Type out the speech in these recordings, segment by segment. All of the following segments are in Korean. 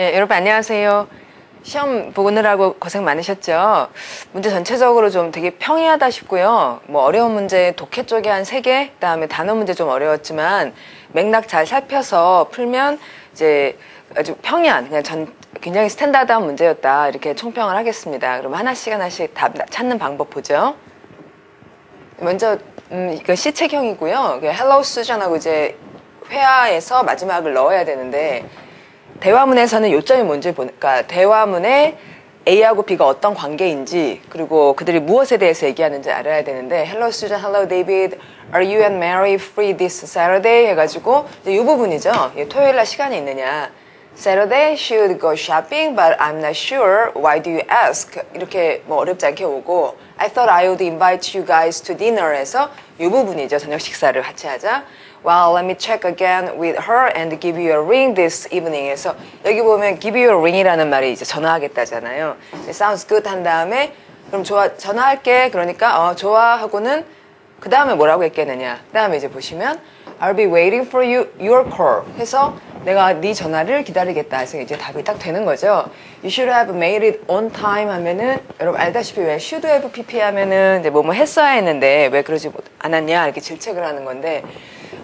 예, 여러분 안녕하세요. 시험 보느라고 고생 많으셨죠? 문제 전체적으로 좀 되게 평이하다 싶고요. 뭐 어려운 문제 독해 쪽에 한 세 개, 그다음에 단어 문제 좀 어려웠지만 맥락 잘 살펴서 풀면 이제 아주 평이한 그냥 전 굉장히 standard한 문제였다 이렇게 총평을 하겠습니다. 그럼 하나씩 하나씩 답 찾는 방법 보죠. 먼저 음, 이거 C책형이고요. Hello Susan하고 이제 회화에서 마지막을 넣어야 되는데 대화문에서는 요점이 뭔지 보니까 대화문에 A하고 B가 어떤 관계인지 그리고 그들이 무엇에 대해서 얘기하는지 알아야 되는데 Hello Susan, Hello David, Are you and Mary free this Saturday? 해가지고 이제 이 부분이죠. 예, 토요일 날 시간이 있느냐. Saturday should go shopping, but I'm not sure. Why do you ask? 이렇게 뭐 어렵지 않게 오고 I thought I would invite you guys to dinner 해서 이 부분이죠. 저녁 식사를 같이 하자. Well, let me check again with her and give you a ring this evening. 해서 여기 보면 give you a ring이라는 말이 이제 전화하겠다잖아요. sounds good 한 다음에 그럼 좋아 전화할게. 그러니까 어 좋아 하고는 그 다음에 뭐라고 했겠느냐. 그 다음에 이제 보시면 I'll be waiting for you your call 해서 내가 네 전화를 기다리겠다 해서 이제 답이 딱 되는 거죠. You should have made it on time 하면은 여러분 알다시피 왜 should have pp 하면은 이제 뭐뭐 했어야 했는데 왜 그러지 않았냐 이렇게 질책을 하는 건데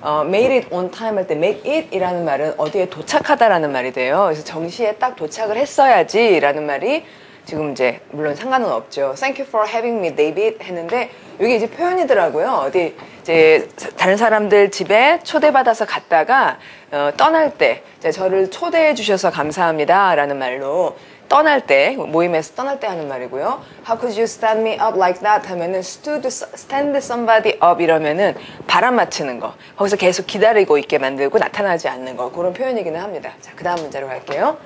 어, made it on time 할 때 make it 이라는 말은 어디에 도착하다라는 말이 돼요. 그래서 정시에 딱 도착을 했어야지 라는 말이 지금 이제 물론 상관은 없죠. Thank you for having me, David 했는데 이게 이제 표현이더라고요. 어디 이제 다른 사람들 집에 초대받아서 갔다가 어, 떠날 때 저를 초대해 주셔서 감사합니다라는 말로 떠날 때 모임에서 떠날 때 하는 말이고요. How could you stand me up like that 하면은 stood stand somebody up 이러면은 바람 맞추는 거 거기서 계속 기다리고 있게 만들고 나타나지 않는 거 그런 표현이기는 합니다. 자 그다음 문제로 갈게요.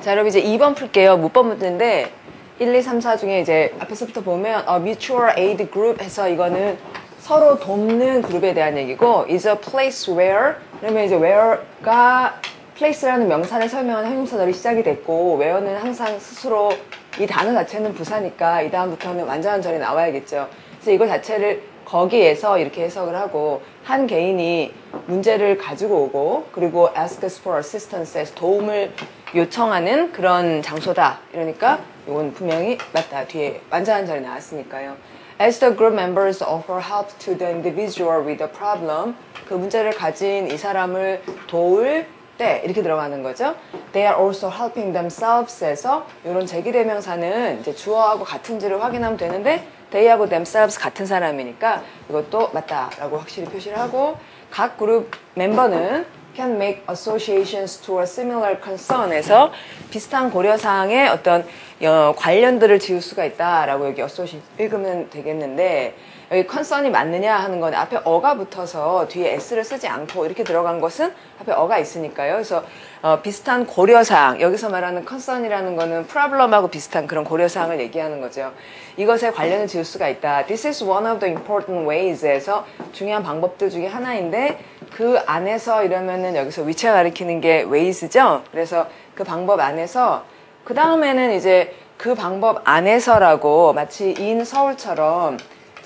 자 여러분 이제 2번 풀게요. 무법 문제인데 1, 2, 3, 4 중에 이제 앞에서부터 보면 어, mutual aid group 해서 이거는 서로 돕는 그룹에 대한 얘기고 is a place where 그러면 이제 where가 place라는 명사를 설명하는 형용사들이 시작이 됐고 where는 항상 스스로 이 단어 자체는 부사니까 이 다음부터는 완전한 절이 나와야겠죠. 그래서 이거 자체를 거기에서 이렇게 해석을 하고 한 개인이 문제를 가지고 오고 그리고 asks for assistance에서 도움을 요청하는 그런 장소다. 이러니까 이건 분명히 맞다. 뒤에 완전한 절이 나왔으니까요. As the group members offer help to the individual with a problem, 그 문제를 가진 이 사람을 도울 때 이렇게 들어가는 거죠. They are also helping themselves에서 이런 제기대명사는 이제 주어하고 같은지를 확인하면 되는데 they하고 themselves 같은 사람이니까 이것도 맞다라고 확실히 표시를 하고 각 그룹 멤버는 can make associations to a similar concern에서 비슷한 고려사항의 어떤 어, 관련들을 지을 수가 있다라고 여기 association 읽으면 되겠는데 여기 컨선이 맞느냐 하는 건 앞에 어가 붙어서 뒤에 s를 쓰지 않고 이렇게 들어간 것은 앞에 어가 있으니까요. 그래서 어, 비슷한 고려사항 여기서 말하는 컨선이라는 거는 프로블럼하고 비슷한 그런 고려사항을 얘기하는 거죠. 이것에 관련을 지을 수가 있다. This is one of the important ways에서 중요한 방법들 중에 하나인데 그 안에서 이러면은 여기서 위치가 가리키는 게 ways죠. 그래서 그 방법 안에서 그 다음에는 이제 그 방법 안에서라고 마치 인 서울처럼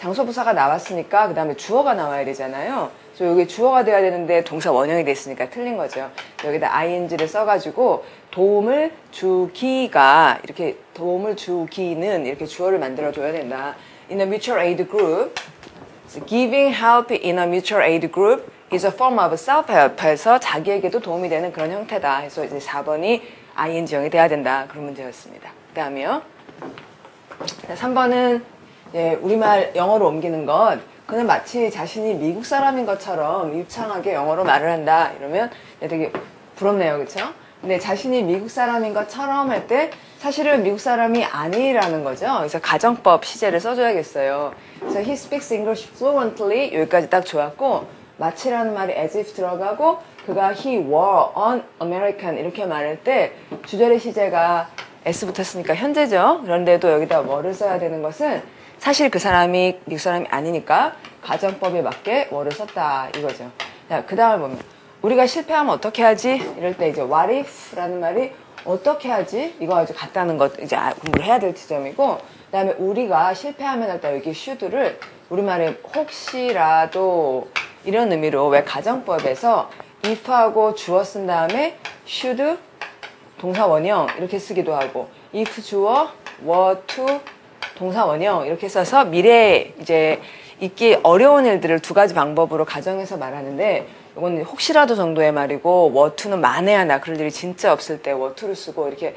장소 부사가 나왔으니까 그 다음에 주어가 나와야 되잖아요. 그래서 여기 주어가 돼야 되는데 동사 원형이 됐으니까 틀린 거죠. 여기다 ing를 써가지고 도움을 주기가 이렇게 도움을 주기는 이렇게 주어를 만들어 줘야 된다. In a mutual aid group, giving help in a mutual aid group is a form of self-help에서 자기에게도 도움이 되는 그런 형태다. 해서 이제 4번이 ing형이 돼야 된다. 그런 문제였습니다. 그 다음에요. 3번은 예, 우리말 영어로 옮기는 것. 그는 마치 자신이 미국 사람인 것처럼 유창하게 영어로 말을 한다. 이러면 되게 부럽네요. 그렇죠? 근데 자신이 미국 사람인 것처럼 할 때 사실은 미국 사람이 아니라는 거죠. 그래서 가정법 시제를 써줘야겠어요. 그래서 he speaks English fluently 여기까지 딱 좋았고 마치라는 말이 as if 들어가고 그가 he were an American 이렇게 말할 때 주절의 시제가 s 붙었으니까 현재죠. 그런데도 여기다 뭐를 써야 되는 것은 사실 그 사람이 미국 사람이 아니니까 가정법에 맞게 뭐를 썼다 이거죠. 자, 그 다음을 보면 우리가 실패하면 어떻게 하지? 이럴 때 이제 what if라는 말이 어떻게 하지? 이거 아주 같다는 것 이제 공부를 해야 될 지점이고 그다음에 우리가 실패하면 할때 여기 should를 우리말에 혹시라도 이런 의미로 왜 가정법에서 if하고 주어 쓴 다음에 should 동사 원형 이렇게 쓰기도 하고 if 주어 were to 동사 원형 이렇게 써서 미래에 이제 있기 어려운 일들을 두 가지 방법으로 가정해서 말하는데 이건 혹시라도 정도의 말이고 were to는 만에야 나 그럴 일이 진짜 없을 때 to를 쓰고 이렇게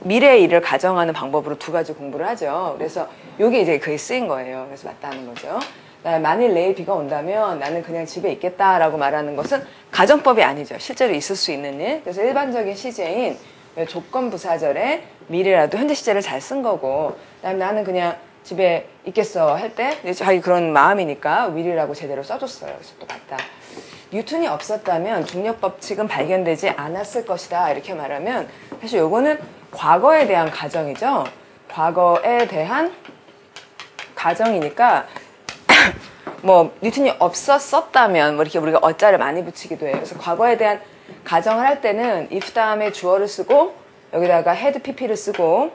미래의 일을 가정하는 방법으로 두 가지 공부를 하죠. 그래서 이게 이제 그게 쓰인 거예요. 그래서 맞다는 거죠. 나 만일 내일 비가 온다면 나는 그냥 집에 있겠다라고 말하는 것은 가정법이 아니죠. 실제로 있을 수 있는 일. 그래서 일반적인 시제인 조건 부 사절에 미래라도 현재 시제를 잘 쓴 거고 그다음에 나는 그냥 집에 있겠어 할 때 자기 그런 마음이니까 will이라고 제대로 써줬어요. 그래서 또 맞다. 뉴턴이 없었다면 중력 법칙은 발견되지 않았을 것이다 이렇게 말하면 사실 요거는 과거에 대한 가정이죠. 과거에 대한 가정이니까 뭐 뉴턴이 없었었다면 뭐 이렇게 우리가 어자를 많이 붙이기도 해요. 그래서 과거에 대한 가정을 할 때는 if 다음에 주어를 쓰고 여기다가 had pp를 쓰고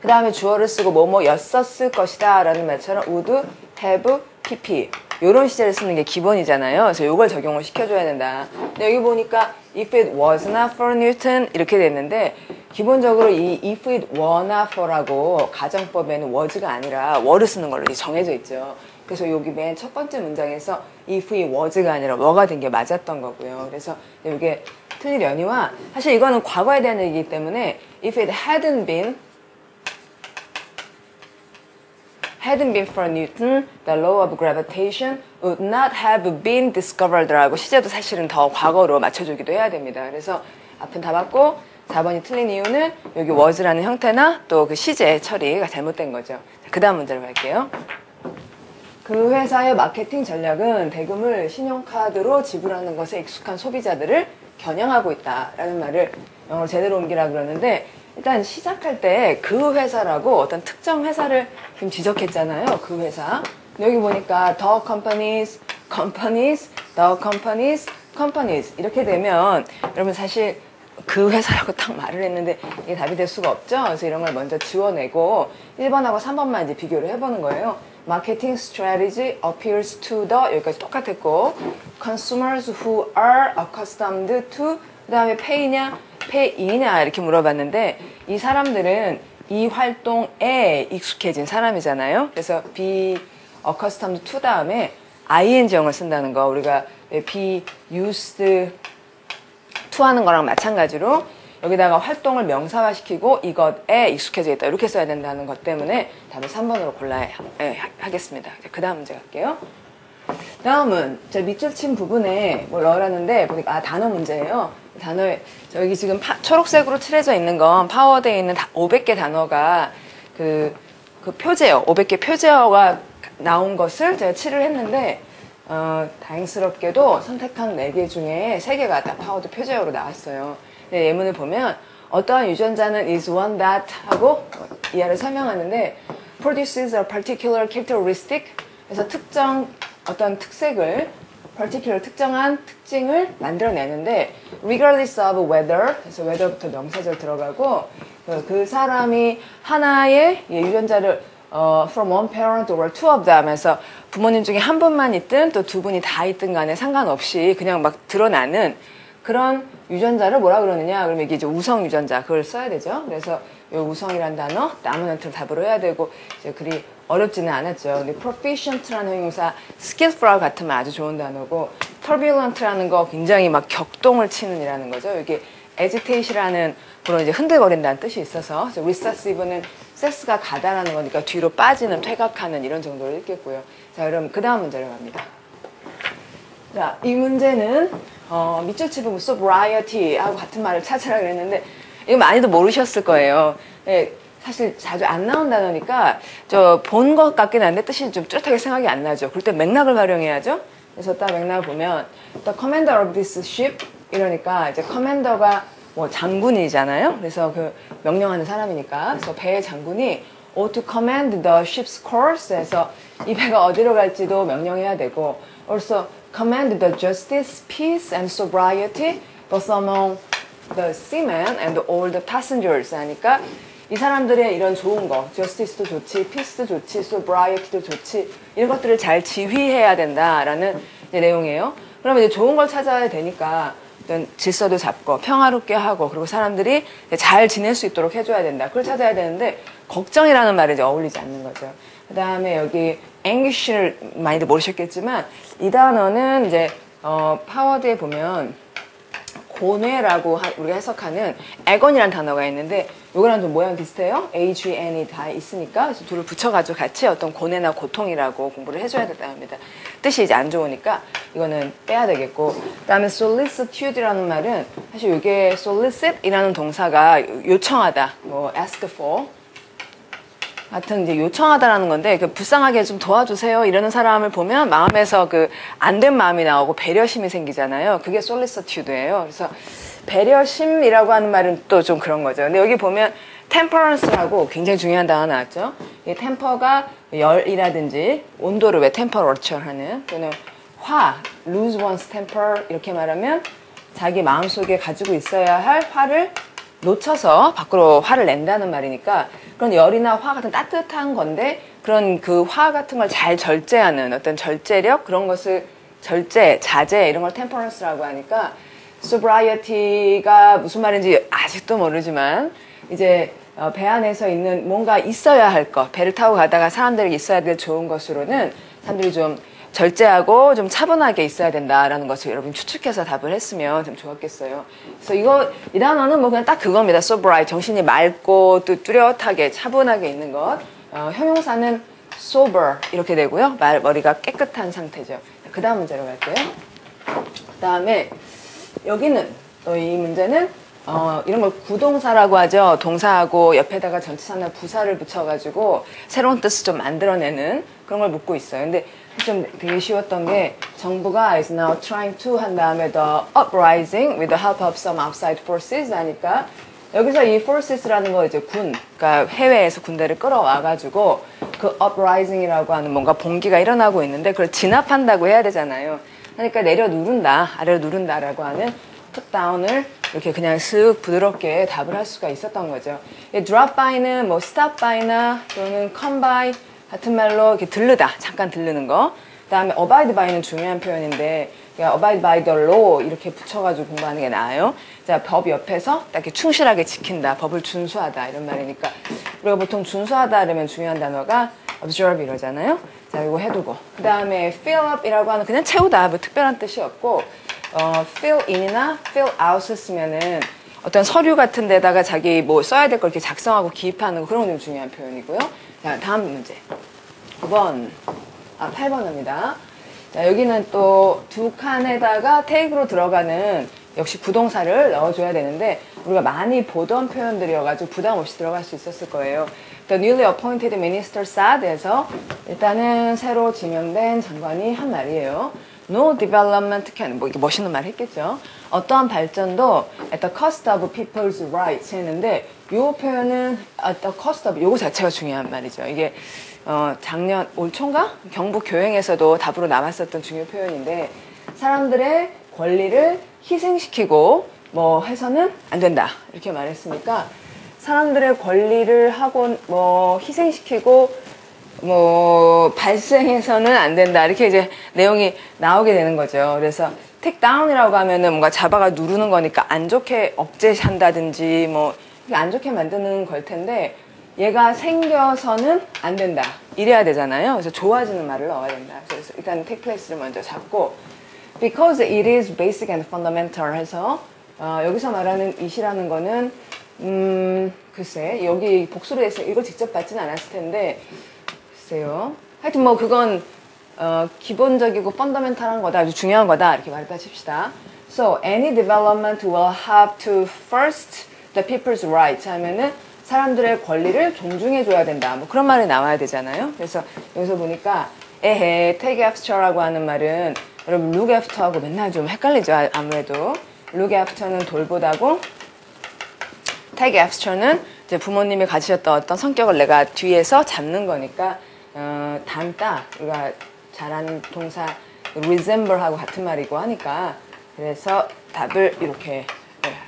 그 다음에 주어를 쓰고 뭐뭐였었을 것이다 라는 말처럼 would have pp 이런 시제를 쓰는 게 기본이잖아요. 그래서 이걸 적용을 시켜줘야 된다. 근데 여기 보니까 if it was not for Newton 이렇게 됐는데 기본적으로 이 if it were not for라고 가정법에는 was가 아니라 were를 쓰는 걸로 정해져 있죠. 그래서 여기 맨 첫 번째 문장에서 if it was가 아니라 were가 된 게 맞았던 거고요. 그래서 이게 틀리려니와 사실 이거는 과거에 대한 얘기이기 때문에 if it hadn't been hadn't been for Newton, the law of gravitation would not have been discovered라고 시제도 사실은 더 과거로 맞춰주기도 해야 됩니다. 그래서 앞은 다 맞고 4번이 틀린 이유는 여기 was라는 형태나 또 그 시제 처리가 잘못된 거죠. 그 다음 문제로 갈게요. 그 회사의 마케팅 전략은 대금을 신용카드로 지불하는 것에 익숙한 소비자들을 겨냥하고 있다라는 말을 영어로 제대로 옮기라 그러는데 일단 시작할 때 그 회사라고 어떤 특정 회사를 지금 지적했잖아요. 그 회사. 여기 보니까 the companies, companies, 이렇게 되면 여러분 사실 그 회사라고 딱 말을 했는데 이게 답이 될 수가 없죠. 그래서 이런 걸 먼저 지워내고 1번하고 3번만 이제 비교를 해보는 거예요. Marketing strategy appeals to the 여기까지 똑같았고 consumers who are accustomed to 그 다음에 pay냐 pay이냐 이렇게 물어봤는데 이 사람들은 이 활동에 익숙해진 사람이잖아요. 그래서 be accustomed to 다음에 ing형을 쓴다는 거 우리가 be used to 하는 거랑 마찬가지로 여기다가 활동을 명사화시키고 이것에 익숙해져 있다 이렇게 써야 된다는 것 때문에 답을 3번으로 골라야 네, 하겠습니다. 그 다음 문제 갈게요. 다음은 제 밑줄 친 부분에 뭘 넣으라는데 보니까 아 단어 문제예요. 단어에 저기 지금 파, 초록색으로 칠해져 있는 건 파워되어 있는 500개 단어가 그, 그 표제어 500개 표제어가 나온 것을 제가 칠을 했는데 어, 다행스럽게도 선택한 4개 중에 3개가 다 power word 표제어로 나왔어요. 네, 예문을 보면 어떠한 유전자는 is one that 하고 이하를 설명하는데 produces a particular characteristic 그래서 특정 어떤 특색을 particular 특정한 특징을 만들어내는데 regardless of whether 그래서 whether부터 명사절 들어가고 그, 그 사람이 하나의 유전자를 어, from one parent or two of them 해서 부모님 중에 한 분만 있든 또 두 분이 다 있든 간에 상관없이 그냥 막 드러나는 그런 유전자를 뭐라 그러느냐? 그러면 이게 이제 우성 유전자 그걸 써야 되죠. 그래서 이 우성이란 단어 아무나한테 답으로 해야 되고 이제 그리 어렵지는 않았죠. 근데 proficient라는 형용사 skillful 같으면 아주 좋은 단어고 turbulent라는 거 굉장히 막 격동을 치는 이라는 거죠. 이게 agitation이라는 그런 이제 흔들거린다는 뜻이 있어서 recessive는 세스가 가다라는 거니까 뒤로 빠지는 퇴각하는 이런 정도로 읽겠고요. 자 그럼 그 다음 문제로 갑니다. 자, 이 문제는 어, 밑줄 칩은 sobriety 하고 같은 말을 찾으라 그랬는데 이거 많이도 모르셨을 거예요. 예, 사실 자주 안 나온 단어니까 저 본 것 같긴 한데 뜻이 좀 뚜렷하게 생각이 안 나죠. 그럴 때 맥락을 활용해야죠. 그래서 딱 맥락을 보면 the commander of this ship 이러니까 이제 커맨더가 뭐 장군이잖아요. 그래서 그 명령하는 사람이니까 그래서 배의 장군이 ought to command the ship's course 해서 이 배가 어디로 갈지도 명령해야 되고 also command the justice, peace and sobriety both among the seamen and all the passengers 하니까 이 사람들의 이런 좋은 거, justice도 좋지, peace도 좋지, sobriety도 좋지 이런 것들을 잘 지휘해야 된다라는 내용이에요. 그러면 이제 좋은 걸 찾아야 되니까 어떤 질서도 잡고 평화롭게 하고 그리고 사람들이 잘 지낼 수 있도록 해줘야 된다. 그걸 찾아야 되는데 걱정이라는 말이 이제 어울리지 않는 거죠. 그 다음에 여기 anxious를 많이들 모르셨겠지만 이 단어는 이제 어, 파워드에 보면 고뇌라고 하- 우리가 해석하는 애건이라는 단어가 있는데 요거랑 좀 모양 비슷해요. AGN이 다 있으니까 그래서 둘을 붙여가지고 같이 어떤 고뇌나 고통이라고 공부를 해줘야 된다 합니다. 뜻이 이제 안 좋으니까 이거는 빼야 되겠고 그다음에 solicitude라는 말은 사실 이게 solicit이라는 동사가 요청하다, 뭐 ask for 하여튼 이제 요청하다라는 건데 그 불쌍하게 좀 도와주세요 이러는 사람을 보면 마음에서 그 안 된 마음이 나오고 배려심이 생기잖아요. 그게 solicitude예요. 그래서 배려심이라고 하는 말은 또 좀 그런 거죠. 근데 여기 보면 temperance라고 굉장히 중요한 단어 나왔죠. 이 템퍼가 열이라든지 온도를 왜 temperature 하는 또는 화, lose one's temper 이렇게 말하면 자기 마음속에 가지고 있어야 할 화를 놓쳐서 밖으로 화를 낸다는 말이니까 그런 열이나 화 같은 따뜻한 건데 그런 그 화 같은 걸 잘 절제하는 어떤 절제력 그런 것을 절제, 자제 이런 걸 템퍼런스라고 하니까 sobriety가 무슨 말인지 아직도 모르지만 이제 어, 배 안에서 있는 뭔가 있어야 할 것, 배를 타고 가다가 사람들이 있어야 될 좋은 것으로는 사람들이 좀 절제하고 좀 차분하게 있어야 된다라는 것을 여러분 추측해서 답을 했으면 좀 좋았겠어요. 그래서 이거 이 단어는 뭐 그냥 딱 그겁니다. sober, 정신이 맑고 또 뚜렷하게 차분하게 있는 것. 어, 형용사는 sober 이렇게 되고요. 말 머리가 깨끗한 상태죠. 그 다음 문제로 갈게요. 그 다음에 여기는 또 이 문제는 어, 이런 걸 구동사라고 하죠. 동사하고 옆에다가 전치사나 부사를 붙여가지고 새로운 뜻을 좀 만들어내는 그런 걸 묻고 있어요. 근데 좀 되게 쉬웠던 게 정부가 is now trying to 한 다음에 the uprising with the help of some outside forces 하니까 여기서 이 forces라는 거 이제 군, 그러니까 해외에서 군대를 끌어와가지고 그 uprising이라고 하는 뭔가 봉기가 일어나고 있는데 그걸 진압한다고 해야 되잖아요. 그러니까 내려 누른다, 아래로 누른다라고 하는 put down을 이렇게 그냥 슥 부드럽게 답을 할 수가 있었던 거죠. 이 drop by는 뭐 stop by나 또는 come by 같은 말로 이렇게 들르다, 잠깐 들르는 거. 그다음에 abide by는 중요한 표현인데 그러니까 abide by the law 이렇게 붙여가지고 공부하는 게 나아요. 자, 법 옆에서 딱 이렇게 충실하게 지킨다, 법을 준수하다 이런 말이니까 우리가 보통 준수하다 그러면 중요한 단어가 observe 이러잖아요. 자, 이거 해두고 그 다음에 fill up이라고 하는 그냥 채우다, 뭐 특별한 뜻이 없고 어, fill in이나 fill out을 쓰면은 어떤 서류 같은 데다가 자기 뭐 써야 될 걸 이렇게 작성하고 기입하는 거 그런 건좀 중요한 표현이고요. 자, 다음 문제. 9번. 아, 8번입니다. 자, 여기는 또 두 칸에다가 테이크로 들어가는 역시 부동사를 넣어줘야 되는데 우리가 많이 보던 표현들이어가지고 부담 없이 들어갈 수 있었을 거예요. The newly appointed minister said에서 일단은 새로 지명된 장관이 한 말이에요. No development can 뭐 이게 멋있는 말 했겠죠. 어떠한 발전도 at the cost of people's rights 했는데 이 표현은 the cost of 요거 자체가 중요한 말이죠. 이게 어, 작년 올 초인가 경북 교행에서도 답으로 나왔었던 중요 표현인데 사람들의 권리를 희생시키고 뭐 해서는 안 된다 이렇게 말했으니까 사람들의 권리를 하고 뭐 희생시키고 뭐 발생해서는 안 된다 이렇게 이제 내용이 나오게 되는 거죠. 그래서 down이라고 하면은 뭔가 잡아가 누르는 거니까 안 좋게 억제한다든지 뭐 안 좋게 만드는 걸 텐데 얘가 생겨서는 안 된다 이래야 되잖아요. 그래서 좋아지는 말을 넣어야 된다. 그래서 일단 take place를 먼저 잡고 because it is basic and fundamental 해서 어, 여기서 말하는 it이라는 거는 음 글쎄 여기 복수로 해서 이걸 직접 받지는 않았을 텐데 글쎄요. 하여튼 뭐 그건 어, 기본적이고 펀더멘탈한 거다, 아주 중요한 거다 이렇게 말했다 칩시다. So any development will have to first the people's rights 하면은 사람들의 권리를 존중해 줘야 된다. 뭐 그런 말이 나와야 되잖아요. 그래서 여기서 보니까 에헤 take after라고 하는 말은 여러분 look after하고 맨날 좀 헷갈리죠. 아- 아무래도 look after는 돌보다고 take after는 이제 부모님이 가지셨던 어떤 성격을 내가 뒤에서 잡는 거니까 어, 닮다 우리가 잘하는 동사 resemble하고 같은 말이고 하니까 그래서 답을 이렇게 네,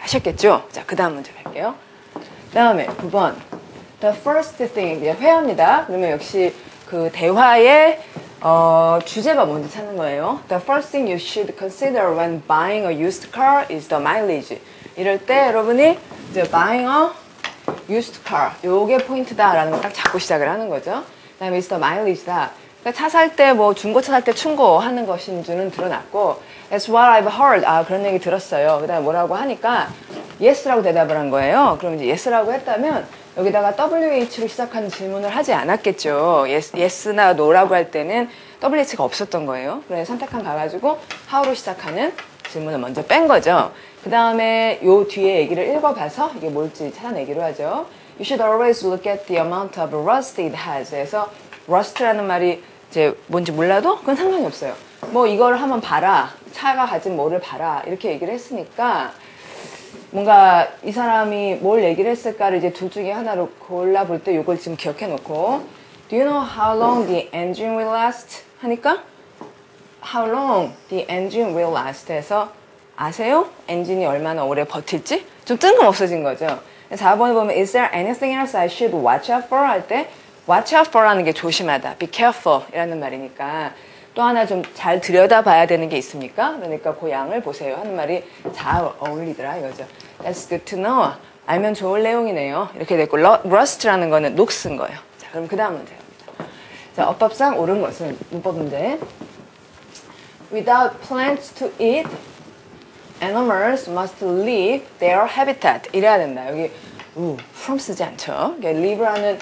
하셨겠죠. 자, 그 다음 문제 갈게요. 다음에 9번. The first thing, 이제 회화입니다. 그러면 역시 그 대화의 어, 주제가 뭔지 찾는 거예요. The first thing you should consider when buying a used car is the mileage. 이럴 때 여러분이 이제 buying a used car 요게 포인트다라는 걸 딱 잡고 시작을 하는 거죠. 그 다음에 is the mileage다. 그러니까 차 살 때 뭐 중고차 살 때 충고하는 것인 줄은 드러났고 That's what I've heard. 아 그런 얘기 들었어요. 그 다음에 뭐라고 하니까 yes라고 대답을 한 거예요. 그럼 이제 yes라고 했다면 여기다가 WH로 시작하는 질문을 하지 않았겠죠. yes, yes나 no라고 할 때는 WH가 없었던 거예요. 그래서 선택한 가가지고 how로 시작하는 질문을 먼저 뺀 거죠. 그 다음에 요 뒤에 얘기를 읽어봐서 이게 뭘지 찾아내기로 하죠. You should always look at the amount of rust it has. 그래서 rust라는 말이 이제 뭔지 몰라도 그건 상관이 없어요. 뭐 이걸 한번 봐라. 차가 가진 뭐를 봐라. 이렇게 얘기를 했으니까 뭔가 이 사람이 뭘 얘기를 했을까를 이제 둘 중에 하나로 골라볼 때 이걸 지금 기억해 놓고 Do you know how long the engine will last? 하니까 How long the engine will last 해서 아세요? 엔진이 얼마나 오래 버틸지? 좀 뜬금없어진 거죠. 4번에 보면 Is there anything else I should watch out for? 할 때 watch out for라는 게 조심하다. Be careful 이라는 말이니까 또 하나 좀 잘 들여다봐야 되는 게 있습니까? 그러니까 그 양을 보세요 하는 말이 잘 어울리더라 이거죠. That's good to know. 알면 좋을 내용이네요. 이렇게 됐고 rust라는 거는 녹슨 거예요. 자, 그럼 그 다음 문제입니다. 자, 어법상 옳은 것은 문법 문제. Without plants to eat, animals must leave their habitat. 이래야 된다. 여기 우, from 쓰지 않죠. live라는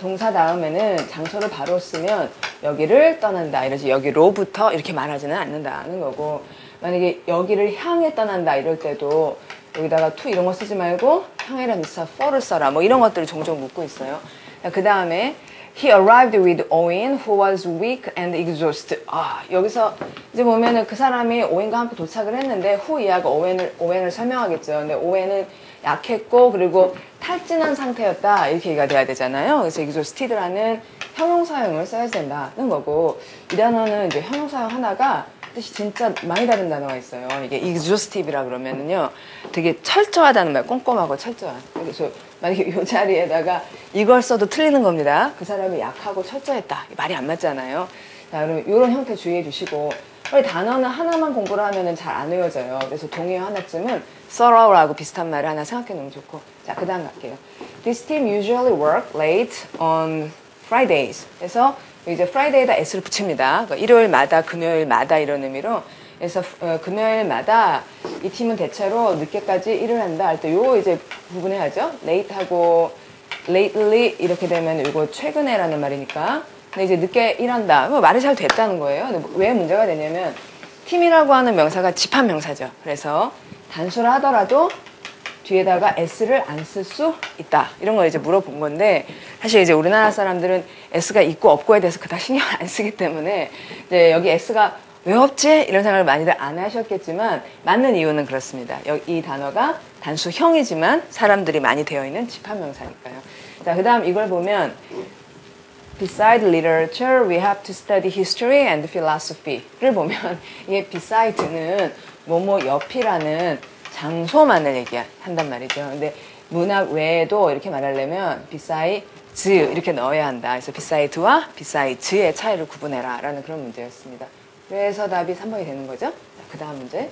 동사 다음에는 장소를 바로 쓰면 여기를 떠난다 이러지 여기로부터 이렇게 말하지는 않는다는 거고 만약에 여기를 향해 떠난다 이럴 때도 여기다가 to 이런 거 쓰지 말고 향해라는 사 for를 써라 뭐 이런 것들을 종종 묻고 있어요. 그 다음에 He arrived with Owen, who was weak and exhausted. 아, 여기서 이제 보면은 그 사람이 오웬과 함께 도착을 했는데 후 이하가 오웬을, 오웬을 설명하겠죠. 근데 오웬은 약했고 그리고 탈진한 상태였다 이렇게 얘기가 돼야 되잖아요. 그래서 exhausted라는 형용사형을 써야 된다는 거고 이 단어는 이제 형용사형 하나가 뜻이 진짜 많이 다른 단어가 있어요. 이게 exhaustive라 그러면은요, 되게 철저하다는 말, 꼼꼼하고 철저한. 그래서 만약에 이 자리에다가 이걸 써도 틀리는 겁니다. 그 사람이 약하고 철저했다. 말이 안 맞잖아요. 자, 그러면 이런 형태 주의해 주시고, 단어는 하나만 공부를 하면은 잘 안 외워져요. 그래서 동의어 하나쯤은 thorough라고 비슷한 말을 하나 생각해 놓으면 좋고. 자, 그 다음 갈게요. This team usually work late on Fridays. 그래서 이제 Friday에다 s를 붙입니다. 그러니까 일요일마다, 금요일마다 이런 의미로. 그래서 어, 금요일마다 이 팀은 대체로 늦게까지 일을 한다 할 때 요 이제 부분 해야죠. late하고 lately 이렇게 되면 이거 최근에라는 말이니까. 근데 이제 늦게 일한다. 뭐 말이 잘 됐다는 거예요. 근데 왜 문제가 되냐면 팀이라고 하는 명사가 집합 명사죠. 그래서 단수를 하더라도 뒤에다가 s를 안 쓸 수 있다. 이런 걸 이제 물어본 건데 사실 이제 우리나라 사람들은 s가 있고 없고에 대해서 그닥 신경 안 쓰기 때문에 이제 여기 s가 왜 없지? 이런 생각을 많이들 안 하셨겠지만 맞는 이유는 그렇습니다. 이 단어가 단수형이지만 사람들이 많이 되어 있는 집합명사니까요. 자, 그 다음 이걸 보면 Beside literature, we have to study history and philosophy를 보면 이게 beside는 뭐뭐 옆이라는 장소만을 얘기한단 말이죠. 근데 문학 외에도 이렇게 말하려면 beside 이렇게 넣어야 한다. 그래서 beside와 beside의 차이를 구분해라 라는 그런 문제였습니다. 그래서 답이 3번이 되는 거죠. 그 다음 문제.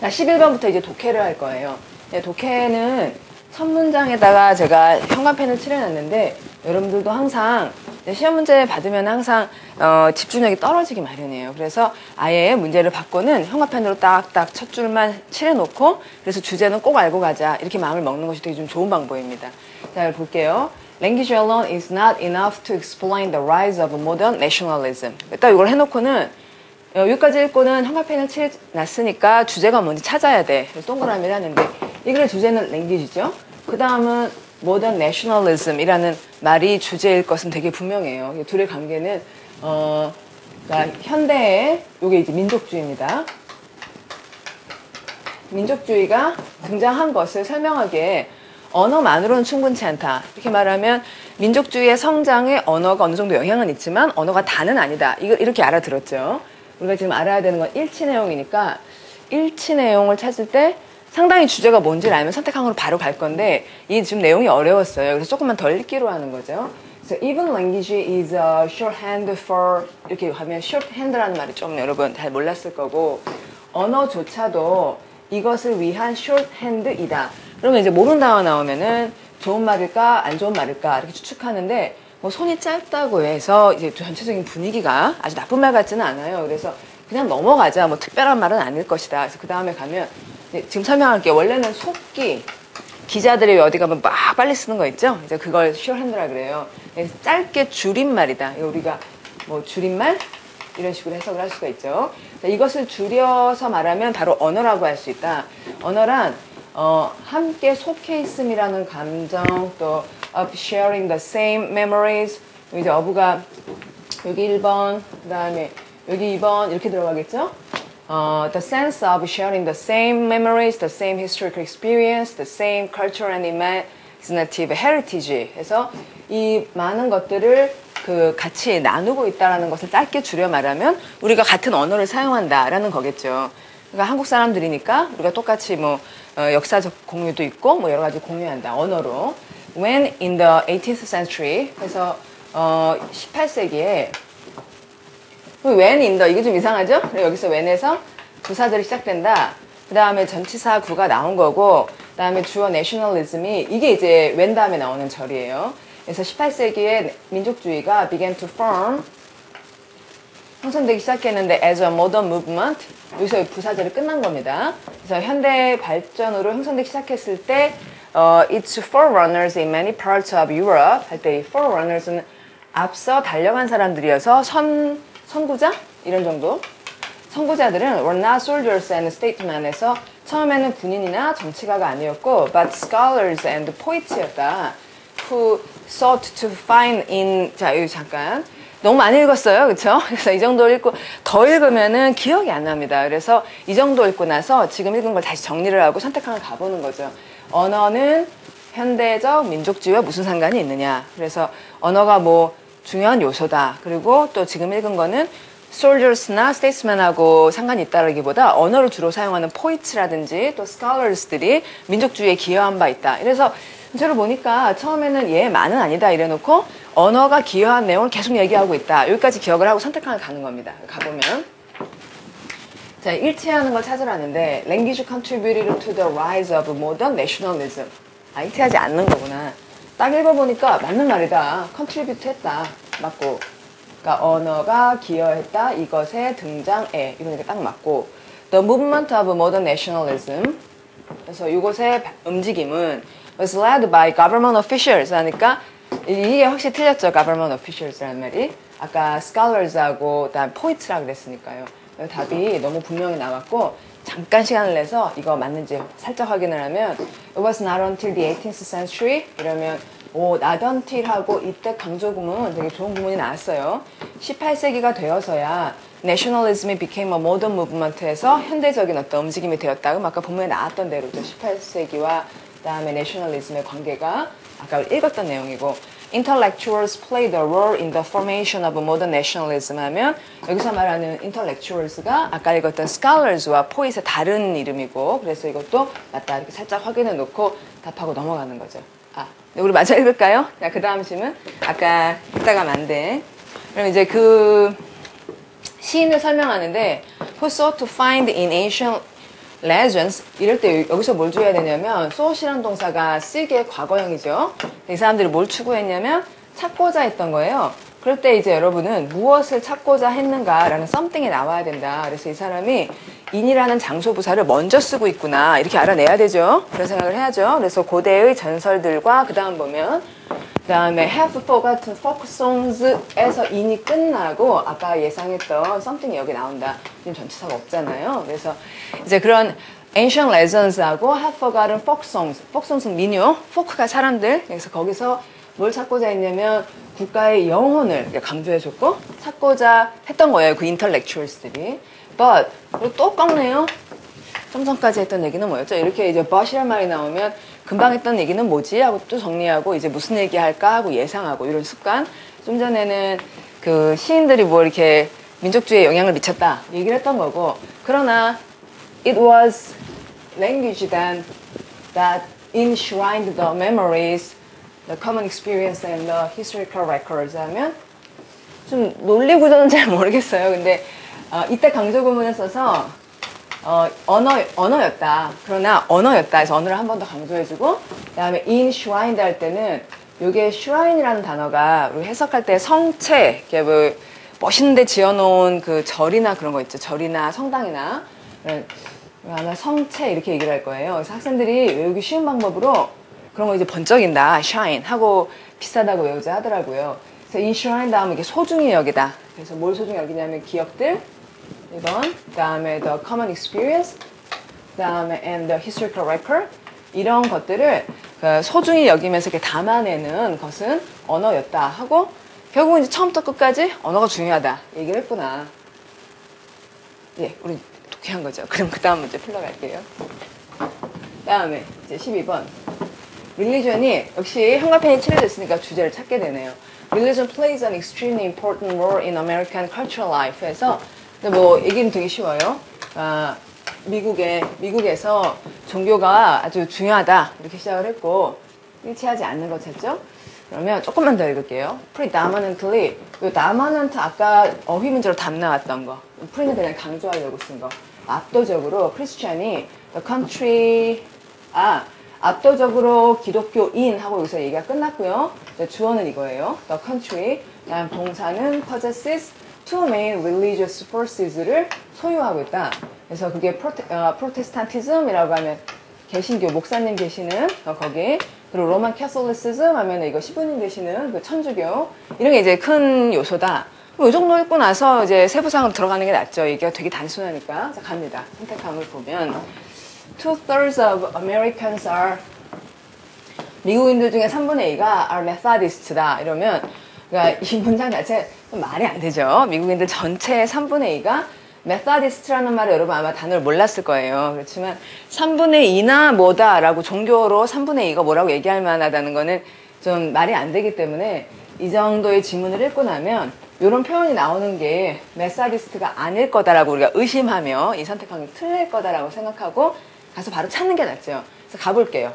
자, 11번부터 이제 독해를 할 거예요. 네, 독해는 첫 문장에다가 제가 현관펜을 칠해놨는데 여러분들도 항상 시험 문제 받으면 항상 어, 집중력이 떨어지기 마련이에요. 그래서 아예 문제를 받고는 형광펜으로 딱딱 첫 줄만 칠해놓고 그래서 주제는 꼭 알고 가자 이렇게 마음을 먹는 것이 되게 좀 좋은 방법입니다. 자 볼게요. Language alone is not enough to explain the rise of modern nationalism. 딱 이걸 해놓고는 어, 여기까지 읽고는 형광펜을 칠해놨으니까 주제가 뭔지 찾아야 돼. 동그라미를 하는데 이 글의 주제는 랭귀지죠. 그 다음은 모던 내셔널리즘이라는 말이 주제일 것은 되게 분명해요. 둘의 관계는 어, 그러니까 현대의 이게 이제 민족주의입니다. 민족주의가 등장한 것을 설명하기에 언어만으로는 충분치 않다. 이렇게 말하면 민족주의의 성장에 언어가 어느 정도 영향은 있지만 언어가 다는 아니다. 이거 이렇게 알아들었죠. 우리가 지금 알아야 되는 건 일치 내용이니까 일치 내용을 찾을 때 상당히 주제가 뭔지를 알면 선택한 걸로 바로 갈 건데 이 지금 내용이 어려웠어요. 그래서 조금만 덜 읽기로 하는 거죠. So even language is a shorthand for 이렇게 하면 shorthand라는 말이 좀 여러분 잘 몰랐을 거고 언어조차도 이것을 위한 shorthand이다. 그러면 이제 모르는 단어 나오면은 좋은 말일까 안 좋은 말일까 이렇게 추측하는데 뭐 손이 짧다고 해서 이제 전체적인 분위기가 아주 나쁜 말 같지는 않아요. 그래서 그냥 넘어가자. 뭐 특별한 말은 아닐 것이다. 그래서 그 다음에 가면 지금 설명할게요. 원래는 속기 기자들이 어디 가면 막 빨리 쓰는 거 있죠? 이제 그걸 슈어핸드라 그래요. 그래서 짧게 줄임말이다. 우리가 뭐 줄임말 이런 식으로 해석을 할 수가 있죠. 자, 이것을 줄여서 말하면 바로 언어라고 할 수 있다. 언어란 어, 함께 속해 있음이라는 감정 또 of sharing the same memories 이제 어부가 여기 1번 그 다음에 여기 2번 이렇게 들어가겠죠? 어, the sense of sharing the same memories, the same historical experience, the same cultural and imaginative heritage. 해서 이 많은 것들을 그 같이 나누고 있다라는 것을 짧게 줄여 말하면 우리가 같은 언어를 사용한다라는 거겠죠. 그러니까 한국 사람들이니까 우리가 똑같이 뭐 어, 역사적 공유도 있고 뭐 여러 가지 공유한다 언어로. When in the 18th century, 그래서 어, 18세기에 when in the 이게 좀 이상하죠? 여기서 when에서 부사들이 시작된다. 그 다음에 전치사 구가 나온 거고, 그 다음에 주어 nationalism이 이게 이제 when 다음에 나오는 절이에요. 그래서 18세기에 민족주의가 began to form 형성되기 시작했는데 as a modern movement 여기서 부사절이 끝난 겁니다. 그래서 현대 발전으로 형성되기 시작했을 때 어, its forerunners in many parts of Europe 할 때 이 forerunners는 앞서 달려간 사람들이어서 선 선구자 이런 정도. 선구자들은 were not soldiers and statesmen에서 처음에는 군인이나 정치가가 아니었고 but scholars and poets였다. who sought to find in 자 여기 잠깐 너무 많이 읽었어요, 그렇죠? 그래서 이 정도 읽고 더 읽으면은 기억이 안 납니다. 그래서 이 정도 읽고 나서 지금 읽은 걸 다시 정리를 하고 선택하면 가보는 거죠. 언어는 현대적 민족주의와 무슨 상관이 있느냐? 그래서 언어가 뭐 중요한 요소다. 그리고 또 지금 읽은 거는 soldiers나 statesman하고 상관이 있다라기보다 언어를 주로 사용하는 poets라든지 또 scholars들이 민족주의에 기여한 바 있다. 그래서 저를 보니까 처음에는 얘 만은 아니다 이래놓고 언어가 기여한 내용을 계속 얘기하고 있다. 여기까지 기억을 하고 선택하면 가는 겁니다. 가보면 자 일치하는 걸 찾으라는데 language contributed to the rise of modern nationalism. 아 일치하지 않는 거구나. 딱 읽어보니까 맞는 말이다. contribute 했다. 맞고. 그러니까 언어가 기여했다. 이것의 등장에. 이러니까 딱 맞고. The movement of modern nationalism. 그래서 이곳의 움직임은 was led by government officials 하니까 이게 확실히 틀렸죠. government officials라는 말이. 아까 scholars하고 그다음 poets라 그랬으니까요. 답이 너무 분명히 나왔고 잠깐 시간을 내서 이거 맞는지 살짝 확인을 하면 It was not until the 18th century 이러면 오, not until하고 이때 강조 구문 되게 좋은 구문이 나왔어요. 18세기가 되어서야 nationalism이 became a modern movement에서 현대적인 어떤 움직임이 되었다. 그럼 아까 본문에 나왔던 대로죠. 18세기와 그다음에 nationalism의 관계가 아까 읽었던 내용이고 intellectuals played a role in the formation of modern nationalism 하면 여기서 말하는 intellectuals가 아까 읽었던 scholars와 poet의 다른 이름이고 그래서 이것도 맞다 이렇게 살짝 확인해 놓고 답하고 넘어가는 거죠. 아, 네, 우리 마저 읽을까요? 자, 그 다음 심은 아까 읽다가 만데 그럼 이제 그 시인을 설명하는데 who sought to find in ancient legends 이럴 때 여기서 뭘 줘야 되냐면 sought이라는 동사가 쓰기의 과거형이죠. 이 사람들이 뭘 추구했냐면 찾고자 했던 거예요. 그럴 때 이제 여러분은 무엇을 찾고자 했는가라는 썸띵이 나와야 된다. 그래서 이 사람이 인이라는 장소 부사를 먼저 쓰고 있구나. 이렇게 알아내야 되죠. 그런 생각을 해야죠. 그래서 고대의 전설들과 그 다음 보면 그 다음에 have forgotten folk songs에서 인이 끝나고 아까 예상했던 something이 여기 나온다. 지금 전치사가 없잖아요. 그래서 이제 그런 ancient legends하고 have forgotten folk songs. folk songs은 민요, folk가 사람들. 그래서 거기서 뭘 찾고자 했냐면 국가의 영혼을 강조해줬고 찾고자 했던 거예요. 그 intellectuals들이. But 또 꺾네요. 좀 전까지 했던 얘기는 뭐였죠? 이렇게 이제 but이란 말이 나오면 금방 했던 얘기는 뭐지? 하고 또 정리하고 이제 무슨 얘기 할까 하고 예상하고 이런 습관. 좀 전에는 그 시인들이 뭐 이렇게 민족주의에 영향을 미쳤다 얘기를 했던 거고 그러나 it was language then that enshrined the memories the common experience and the historical records 하면 좀 논리 구조는 잘 모르겠어요. 근데 어, 이때 강조 구문을 써서 어, 언어 언어였다. 그러나 언어였다. 해서 언어를 한 번 더 강조해주고 그 다음에 in shrined 할 때는 이게 shrine이라는 단어가 우리 해석할 때 성체, 이게 뭐 멋있는데 지어놓은 그 절이나 그런 거 있죠. 절이나 성당이나 아마 성체 이렇게 얘기를 할 거예요. 그래서 학생들이 외우기 쉬운 방법으로 그런 거 이제 번쩍인다, shine 하고 비싸다고 외우자 하더라고요. 그래서 in shine 다음에 이게 소중히 여기다. 그래서 뭘 소중히 여기냐면 기억들 1번, 그다음에 the common experience, 그다음에 and the historical record 이런 것들을 그 소중히 여기면서 이렇게 담아내는 것은 언어였다 하고 결국은 이제 처음부터 끝까지 언어가 중요하다 얘기를 했구나. 예, 우리 독해한 거죠. 그럼 그 다음 문제 풀러갈게요. 다음에 이제 12번. 릴리전이 역시 형광펜이 칠해졌으니까 주제를 찾게 되네요. Religion plays an extremely important role in American cultural life에서 근데 뭐 얘기는 되게 쉬워요. 아, 미국에 미국에서 종교가 아주 중요하다 이렇게 시작을 했고 일치하지 않는 거 찾죠? 그러면 조금만 더 읽을게요. predominantly 요 dominant 아까 어휘 문제로 답 나왔던 거 pre는 그냥 강조하려고 쓴 거 압도적으로 크리스천이 the country 아 압도적으로 기독교인 하고 여기서 얘기가 끝났고요. 주어는 이거예요. the country 다음 동사는 possesses two main religious forces를 소유하고 있다. 그래서 그게 프로테, 어, 프로테스탄티즘이라고 하면 개신교 목사님 계시는 어, 거기 그리고 로만 캐톨리시즘 하면 이거 시부님 계시는 그 천주교 이런 게 이제 큰 요소다. 이 정도 읽고 나서 이제 세부상으로 들어가는 게 낫죠. 이게 되게 단순하니까. 자, 갑니다. 선택함을 보면 two thirds of Americans are 미국인들 중에 3분의 2가 are Methodist다 이러면 그러니까 이 문장 자체 말이 안 되죠. 미국인들 전체의 3분의 2가 Methodist라는 말을 여러분 아마 단어를 몰랐을 거예요. 그렇지만 3분의 2나 뭐다라고 종교로 3분의 2가 뭐라고 얘기할 만하다는 거는 좀 말이 안 되기 때문에 이 정도의 지문을 읽고 나면 이런 표현이 나오는 게 Methodist가 아닐 거다라고 우리가 의심하며 이 선택한 게 틀릴 거다라고 생각하고 가서 바로 찾는 게 낫죠. 그래서 가볼게요.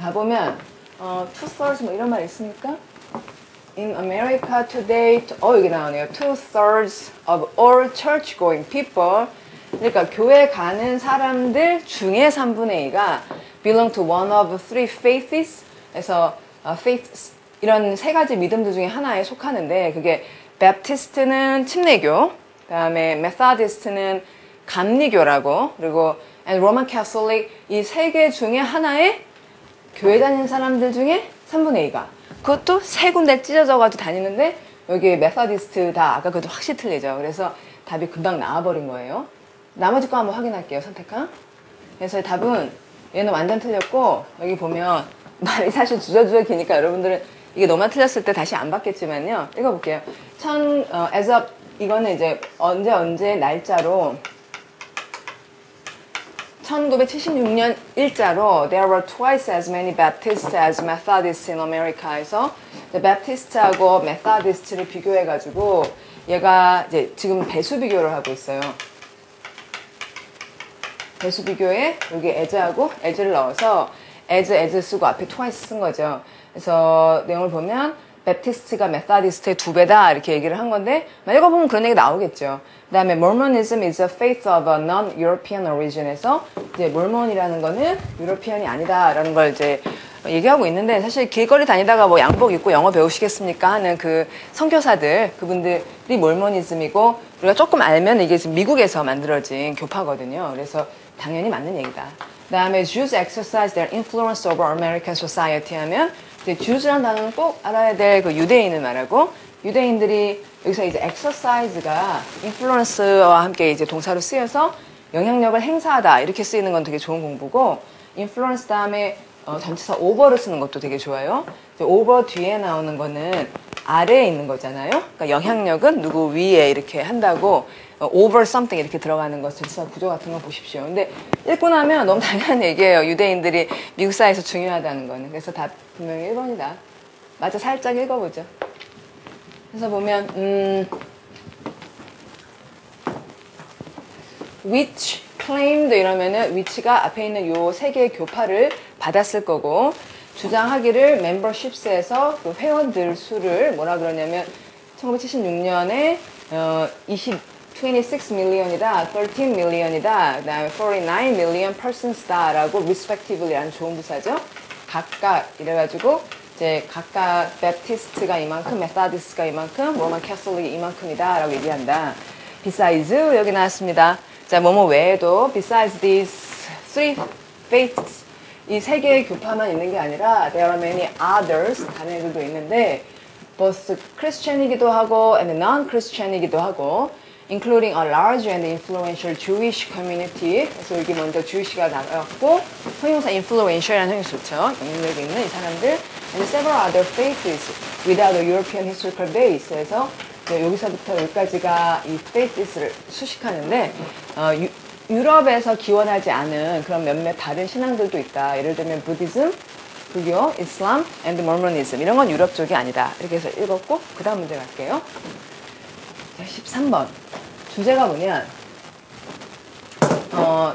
가보면 어, two thirds 뭐 이런 말 있습니까? In America today, 어 여기 나오네요. Two thirds of all church-going people. 그러니까 교회 가는 사람들 중에 3분의 2가 belong to one of three faiths. 그래서 어, faith 이런 세 가지 믿음들 중에 하나에 속하는데 그게 Baptist는 침례교, 그다음에 Methodist는 감리교라고 그리고 and Roman Catholic 이 세 개 중에 하나에 교회 다니는 사람들 중에 3분의 2가 그것도 세 군데 찢어져가지고 다니는데 여기 Methodist 다 아까 그것도 확실히 틀리죠. 그래서 답이 금방 나와버린 거예요. 나머지 거 한번 확인할게요. 선택항. 그래서 답은 얘는 완전 틀렸고 여기 보면 말이 사실 주저주저 기니까 여러분들은 이게 너만 틀렸을 때 다시 안 받겠지만요. 읽어볼게요. 천, 어, as of, 이거는 이제 언제 언제 날짜로 1976년 일자로 there were twice as many Baptists as Methodists in America에서 Baptist하고 Methodist를 비교해가지고 얘가 이제 지금 배수 비교를 하고 있어요. 배수 비교에 여기 as하고 as를 넣어서 as, as 쓰고 앞에 twice 쓴 거죠. 그래서 내용을 보면 Baptist가 Methodist의 두 배다 이렇게 얘기를 한 건데 읽어보면 그런 얘기 나오겠죠. 그 다음에 Mormonism is a faith of a non-European origin에서 이제 몰몬이라는 거는 유로피언이 아니다라는 걸 이제 얘기하고 있는데 사실 길거리 다니다가 뭐 양복 입고 영어 배우시겠습니까 하는 그 선교사들 그분들이 몰모니즘이고 우리가 조금 알면 이게 지금 미국에서 만들어진 교파거든요. 그래서 당연히 맞는 얘기다. 그다음에 Jews exercise their influence over American society 하면 이제 Jews라는 단어는 꼭 알아야 될 그 유대인을 말하고 유대인들이 여기서 이제 exercise가 influence와 함께 이제 동사로 쓰여서 영향력을 행사하다 이렇게 쓰이는 건 되게 좋은 공부고 influence 다음에 어, 전치사 over를 쓰는 것도 되게 좋아요. over 뒤에 나오는 거는 아래에 있는 거잖아요. 그러니까 영향력은 누구 위에 이렇게 한다고 어, over something 이렇게 들어가는 것 전치사 구조 같은 거 보십시오. 근데 읽고 나면 너무 당연한 얘기예요. 유대인들이 미국 사회에서 중요하다는 거는. 그래서 답 분명히 1번이다. 맞아 살짝 읽어보죠. 그래서 보면 음, which claimed 이러면은 which가 앞에 있는 요 세 개의 교파를 받았을 거고 주장하기를 멤버십스에서 그 회원들 수를 뭐라 그러냐면 1976년에 어, 20 26 million이다, 13 million이다, 그 다음에 49 million persons다 라고 respectively라는 좋은 부사죠. 각각 이래가지고 이제 각각 Baptist가 이만큼, Methodist가 이만큼, Roman Catholic이 이만큼이다 라고 얘기한다. Besides 여기 나왔습니다. 자, 뭐뭐 외에도 besides these three faiths 이 세 개의 교파만 있는 게 아니라 there are many others 다른 애들도 있는데 both Christian이기도 하고 and non-Christian이기도 하고 including a large and influential Jewish community. 그래서 여기 먼저 Jewish가 나왔고 형용사 influential이라는 형용사 좋죠. 영향력이 있는 이 사람들 and several other faiths without a European historical base. 그래서 여기서부터 여기까지가 이 faiths를 수식하는데 어, 유, 유럽에서 기원하지 않은 그런 몇몇 다른 신앙들도 있다. 예를 들면 부디즘, 불교, 이슬람, and mormonism 이런 건 유럽 쪽이 아니다. 이렇게 해서 읽었고 그 다음 문제 갈게요. 13번 주제가 뭐냐 어,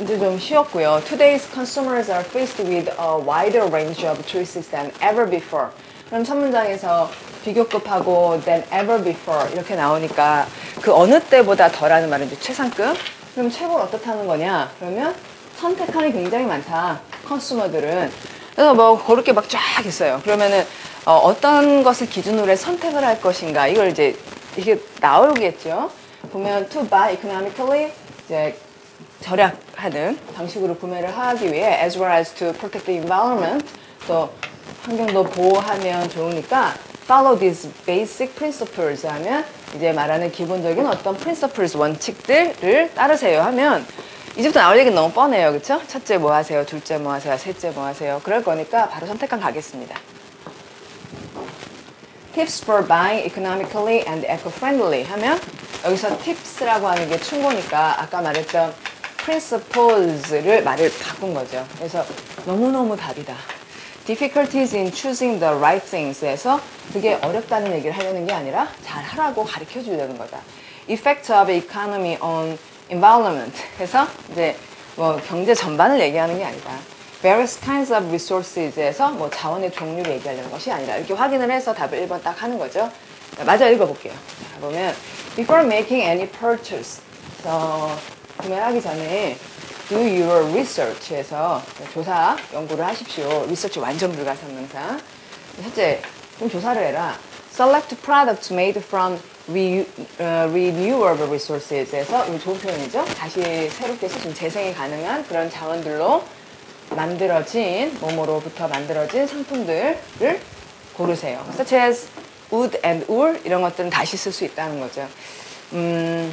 이제 좀 쉬웠고요. Today's consumers are faced with a wider range of choices than ever before. 그럼 첫 문장에서 비교급하고 than ever before 이렇게 나오니까 그 어느 때보다 덜하는 말은 이제 최상급. 그럼 최고는 어떻다는 거냐? 그러면 선택하기 굉장히 많다. 컨슈머들은. 그래서 뭐 그렇게 막 쫙 있어요. 그러면은 어, 떤 것을 기준으로 해 선택을 할 것인가 이걸 이제 이게 나오겠죠. 보면 to buy economically 이제 절약하는 방식으로 구매를 하기 위해 as well as to protect the environment 또 환경도 보호하면 좋으니까 follow these basic principles 하면 이제 말하는 기본적인 어떤 principles 원칙들을 따르세요 하면 이제부터 나올 얘기는 너무 뻔해요. 그렇죠? 첫째 뭐 하세요? 둘째 뭐 하세요? 셋째 뭐 하세요? 그럴 거니까 바로 선택한 가겠습니다. Tips for buying economically and eco-friendly 하면 여기서 tips라고 하는 게 충고니까 아까 말했던 principles를 말을 바꾼 거죠. 그래서 너무너무 답이다. difficulties in choosing the right things에서 그게 어렵다는 얘기를 하려는 게 아니라 잘 하라고 가르쳐 주려는 거다. effect of economy on environment 해서 이제 뭐 경제 전반을 얘기하는 게 아니다. Various kinds of resources에서 뭐 자원의 종류를 얘기하려는 것이 아니라 이렇게 확인을 해서 답을 1번 딱 하는 거죠. 마저 읽어볼게요. 자, 보면 before making any purchase 어, 구매하기 전에 do your research에서 조사 연구를 하십시오. research 완전 불가상명사. 첫째, 좀 조사를 해라. select products made from re, uh, renewable resources에서 좋은 표현이죠. 다시 새롭게 쓰신 재생이 가능한 그런 자원들로 만들어진 몸으로부터 만들어진 상품들을 고르세요. such as wood and wool 이런 것들은 다시 쓸 수 있다는 거죠. 음,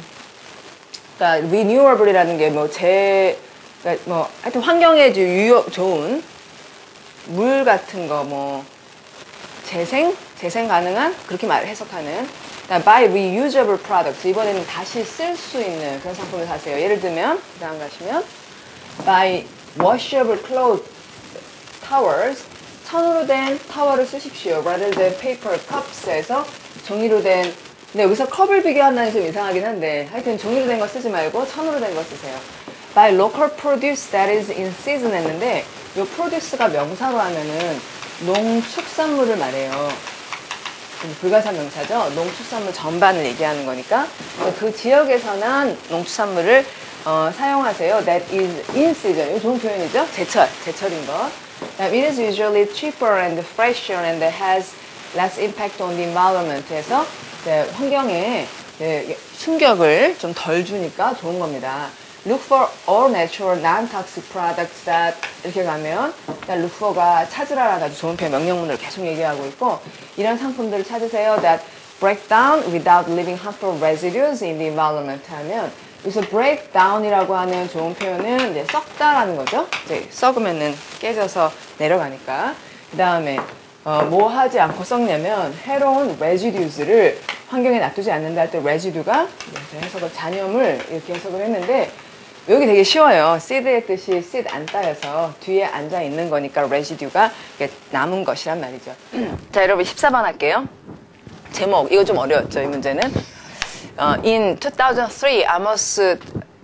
그러니까 renewable이라는 게 뭐 제, 그러니까 뭐 하여튼 환경에 유효 좋은 물 같은 거 뭐 재생 재생 가능한 그렇게 말 해석하는 by reusable products 이번에는 다시 쓸 수 있는 그런 상품을 사세요. 예를 들면 그다음 가시면 by washable cloth towels 천으로 된 타월을 쓰십시오. rather than paper cups에서 종이로 된 근데 여기서 컵을 비교한다는 좀 이상하긴 한데 하여튼 종이로 된 거 쓰지 말고 천으로 된 거 쓰세요. by local produce that is in season 했는데 이 produce가 명사로 하면은 농축산물을 말해요. 불가산 명사죠. 농축산물 전반을 얘기하는 거니까 그 지역에서는 농축산물을 어, 사용하세요. That is in season. 이거 좋은 표현이죠. 제철, 제철인 거. It is usually cheaper and fresher and has less impact on the environment. 해서 네, 환경에 네, 충격을 좀 덜 주니까 좋은 겁니다. Look for all natural non-toxic products that 이렇게 가면 look for가 찾으라라는 아주 좋은 표현 명령문을 계속 얘기하고 있고 이런 상품들을 찾으세요. That break down without leaving harmful residues in the environment 하면 여기서 break down이라고 하는 좋은 표현은 이제 썩다라는 거죠. 이제 썩으면은 깨져서 내려가니까. 그 다음에 어, 뭐 하지 않고 썩냐면 해로운 residues를 환경에 놔두지 않는다 할 때 residue가 해석을 잔염을 이렇게 해석을 했는데 여기 되게 쉬워요. seed의 뜻이 seed 안 따여서 뒤에 앉아 있는 거니까 residue가 남은 것이란 말이죠. 자, 여러분 14번 할게요. 제목 이거 좀 어려웠죠 이 문제는. 어, in 2003, Amos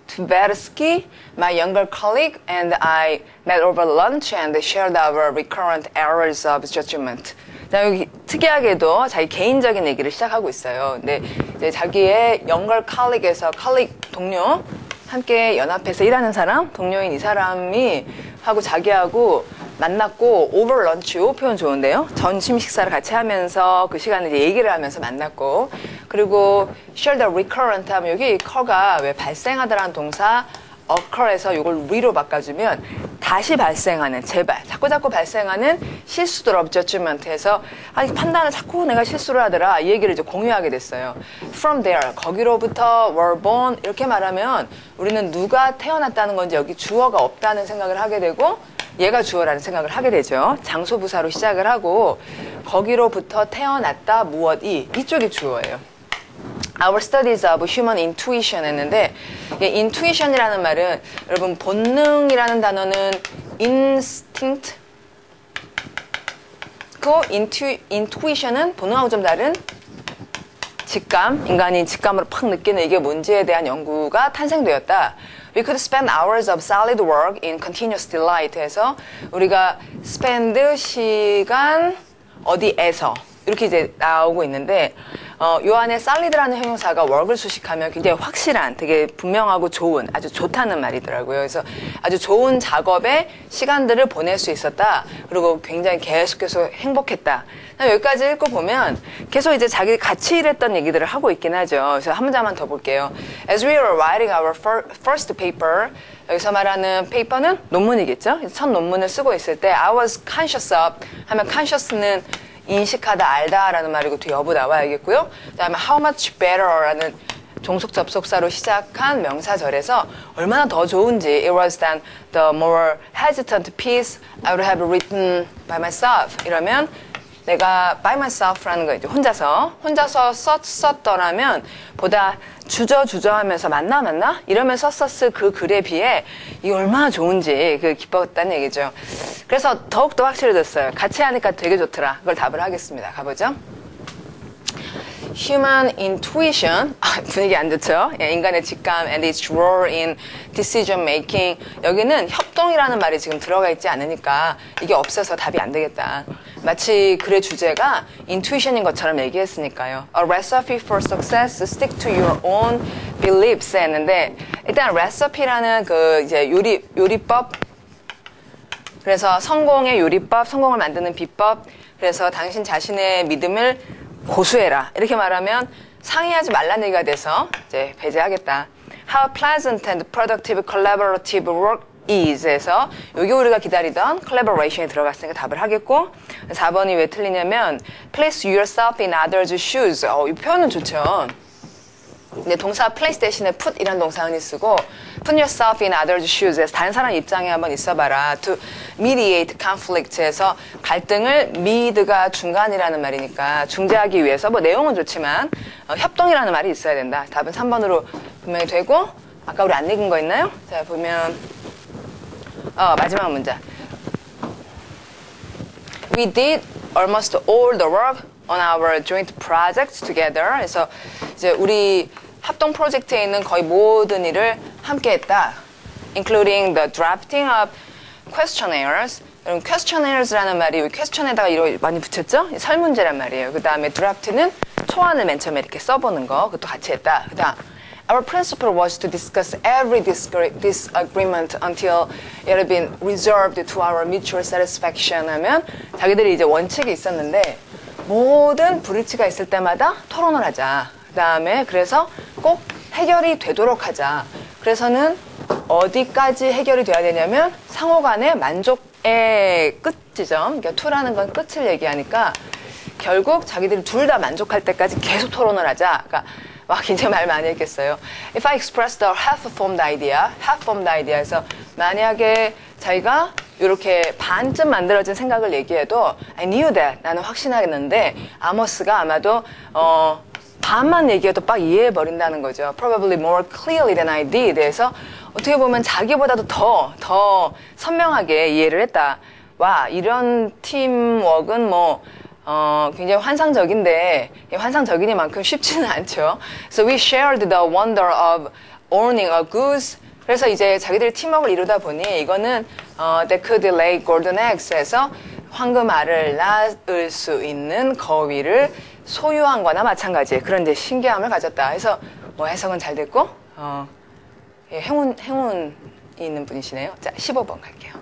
Tversky, my younger colleague, and I met over lunch and shared our recurrent errors of judgment. 자, 여기 특이하게도 자기 개인적인 얘기를 시작하고 있어요. 근데 이제 자기의 younger colleague에서 colleague 동료, 함께 연합해서 일하는 사람, 동료인 이 사람이 하고 자기하고 만났고 over lunch 요 표현 좋은데요. 점심 식사를 같이 하면서 그 시간에 얘기를 하면서 만났고 그리고 share the recurrent 하면 여기 커가 왜 발생하다라는 동사 occur에서 이걸 re로 바꿔주면 다시 발생하는 제발 자꾸 자꾸 발생하는 실수들 judgment에서 아니 판단을 자꾸 내가 실수를 하더라 이 얘기를 이제 공유하게 됐어요. From there 거기로부터 were born 이렇게 말하면 우리는 누가 태어났다는 건지 여기 주어가 없다는 생각을 하게 되고 얘가 주어라는 생각을 하게 되죠. 장소 부사로 시작을 하고 거기로부터 태어났다 무엇이 이쪽이 주어예요. Our studies of human intuition 했는데 이 intuition이라는 말은 여러분 본능이라는 단어는 instinct 그 intu, intuition은 본능하고 좀 다른 직감, 인간이 직감으로 팍 느끼는 이게 뭔지에 대한 연구가 탄생되었다. We could spend hours of solid work in continuous delight 해서 우리가 spend 시간 어디에서 이렇게 이제 나오고 있는데 어, 요 안에 solid라는 형용사가 work을 수식하면 굉장히 확실한 되게 분명하고 좋은 아주 좋다는 말이더라고요. 그래서 아주 좋은 작업에 시간들을 보낼 수 있었다. 그리고 굉장히 계속 계속 행복했다. 여기까지 읽고 보면 계속 이제 자기 같이 일했던 얘기들을 하고 있긴 하죠. 그래서 한 문장만 더 볼게요. As we were writing our first paper, 여기서 말하는 페이퍼는 논문이겠죠. 첫 논문을 쓰고 있을 때 I was conscious of 하면 conscious는 인식하다, 알다라는 말이고 뒤에 여부 나와야겠고요. 그다음에 how much better라는 종속 접속사로 시작한 명사절에서 얼마나 더 좋은지 it was than the more hesitant piece I would have written by myself 이러면 내가 by myself라는 거 이제 혼자서 혼자서 썼, 썼더라면 보다 주저주저 하면서 맞나 맞나 이러면서 썼을 그 글에 비해 이 얼마나 좋은지 그 기뻤다는 얘기죠. 그래서 더욱더 확실해졌어요. 같이 하니까 되게 좋더라. 그걸 답을 하겠습니다. 가보죠. human intuition 아, 분위기 안 좋죠? 예, 인간의 직감 and its role in decision making 여기는 협동이라는 말이 지금 들어가 있지 않으니까 이게 없어서 답이 안 되겠다. 마치 글의 주제가 intuition인 것처럼 얘기했으니까요. A recipe for success, stick to your own beliefs 했는데 일단 recipe라는 그 이제 요리 요리법 그래서 성공의 요리법, 성공을 만드는 비법 그래서 당신 자신의 믿음을 고수해라. 이렇게 말하면 상의하지 말라는 얘기가 돼서 이제 배제하겠다. How pleasant and productive collaborative work is 에서 여기 우리가 기다리던 collaboration이 들어갔으니까 답을 하겠고 4번이 왜 틀리냐면 place yourself in others' shoes. 어, 이 표현은 좋죠. 근데 동사 place 대신에 put 이런 동사 흔히 쓰고 put yourself in others' shoes에서 다른 사람 입장에 한번 있어봐라. to mediate conflict에서 갈등을 mid가 중간이라는 말이니까 중재하기 위해서 뭐 내용은 좋지만 어, 협동이라는 말이 있어야 된다. 답은 3번으로 분명히 되고 아까 우리 안 읽은 거 있나요? 자 보면 어, 마지막 문자. We did almost all the work on our joint projects together. 그래서 이제 우리 합동 프로젝트에 있는 거의 모든 일을 함께 했다. including the drafting of questionnaires. 여러분, questionnaires,라는 말이 question에다가 이거 많이 붙였죠? 설문제란 말이에요. 그 다음에 draft는 초안을 맨 처음에 이렇게 써보는 거, 그것도 같이 했다. 그 다음, Our principle was to discuss every disagreement until it had been reserved to our mutual satisfaction 하면 자기들이 이제 원칙이 있었는데 모든 불일치가 있을 때마다 토론을 하자. 그 다음에 그래서 꼭 해결이 되도록 하자. 그래서는 어디까지 해결이 돼야 되냐면 상호 간의 만족의 끝 지점, 그러니까 투라는 건 끝을 얘기하니까 결국 자기들이 둘 다 만족할 때까지 계속 토론을 하자. 그러니까 와, 굉장히 말 많이 했겠어요. If I express the half-formed idea, half-formed idea에서 만약에 자기가 이렇게 반쯤 만들어진 생각을 얘기해도 I knew that 나는 확신하겠는데 아모스가 아마도 어, 반만 얘기해도 빡 이해해 버린다는 거죠. Probably more clearly than I did. 해서 어떻게 보면 자기보다도 더, 더 선명하게 이해를 했다. 와, 이런 팀워크는 뭐, 어, 굉장히 환상적인데, 환상적이니만큼 쉽지는 않죠. So we shared the wonder of owning a goose 그래서 이제 자기들이 팀워크를 이루다 보니 이거는 어, they could lay golden eggs에서 황금알을 낳을 수 있는 거위를 소유한 거나 마찬가지예요. 그런 이제 신기함을 가졌다. 해서 뭐 해석은 잘 됐고 어, 예, 행운 행운이 있는 분이시네요. 자, 15번 갈게요.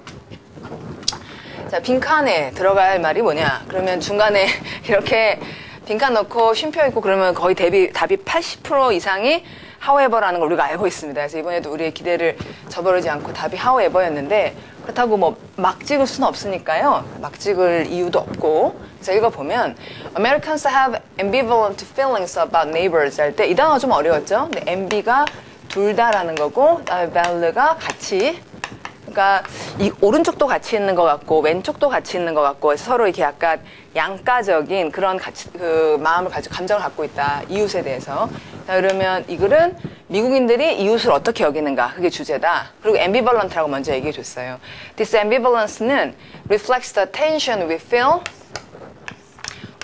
자, 빈칸에 들어갈 말이 뭐냐? 그러면 중간에 이렇게 빈칸 넣고 쉼표 있고 그러면 거의 대비, 답이 80% 이상이 however라는 걸 우리가 알고 있습니다. 그래서 이번에도 우리의 기대를 저버리지 않고 답이 however였는데 그렇다고 뭐 막 찍을 수는 없으니까요. 막 찍을 이유도 없고. 그래서 읽어보면 Americans have ambivalent feelings about neighbors 할 때 이 단어가 좀 어려웠죠. 근데 MB가 둘 다라는 거고 val가 같이 그러니까 이 오른쪽도 같이 있는 것 같고 왼쪽도 같이 있는 것 같고 서로 이렇게 약간 양가적인 그런 가치, 그 마음을 가지고 감정을 갖고 있다 이웃에 대해서. 자, 그러면 이 글은 미국인들이 이웃을 어떻게 여기는가 그게 주제다. 그리고 ambivalent라고 먼저 얘기해 줬어요. This ambivalence는 reflects the tension we feel.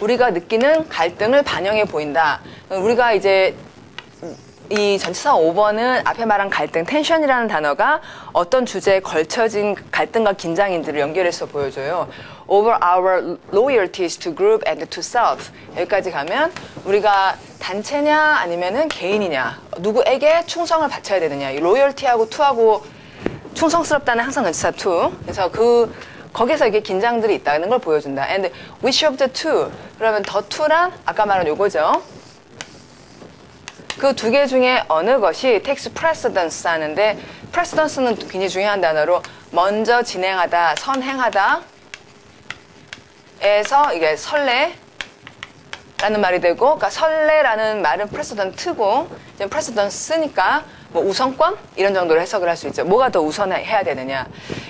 우리가 느끼는 갈등을 반영해 보인다. 우리가 이제 이 전치사 5번은 앞에 말한 갈등, 텐션이라는 단어가 어떤 주제에 걸쳐진 갈등과 긴장인들을 연결해서 보여줘요. Over our loyalties to group and to self. 여기까지 가면 우리가 단체냐 아니면은 개인이냐, 누구에게 충성을 바쳐야 되느냐. 이 loyalty하고 to하고 충성스럽다는 항상 전치사 to. 그래서 그 거기서 이게 긴장들이 있다는 걸 보여준다. And which of the two? 그러면 the two란 아까 말한 요거죠. 그 두 개 중에 어느 것이 takes precedence 하는데 precedence는 굉장히 중요한 단어로 먼저 진행하다, 선행하다 에서 이게 선례라는 말이 되고 그러니까 선례라는 말은 precedent고 지금 쓰니까 뭐 우선권 이런 정도로 해석을 할 수 있죠. 뭐가 더 우선해야 되느냐.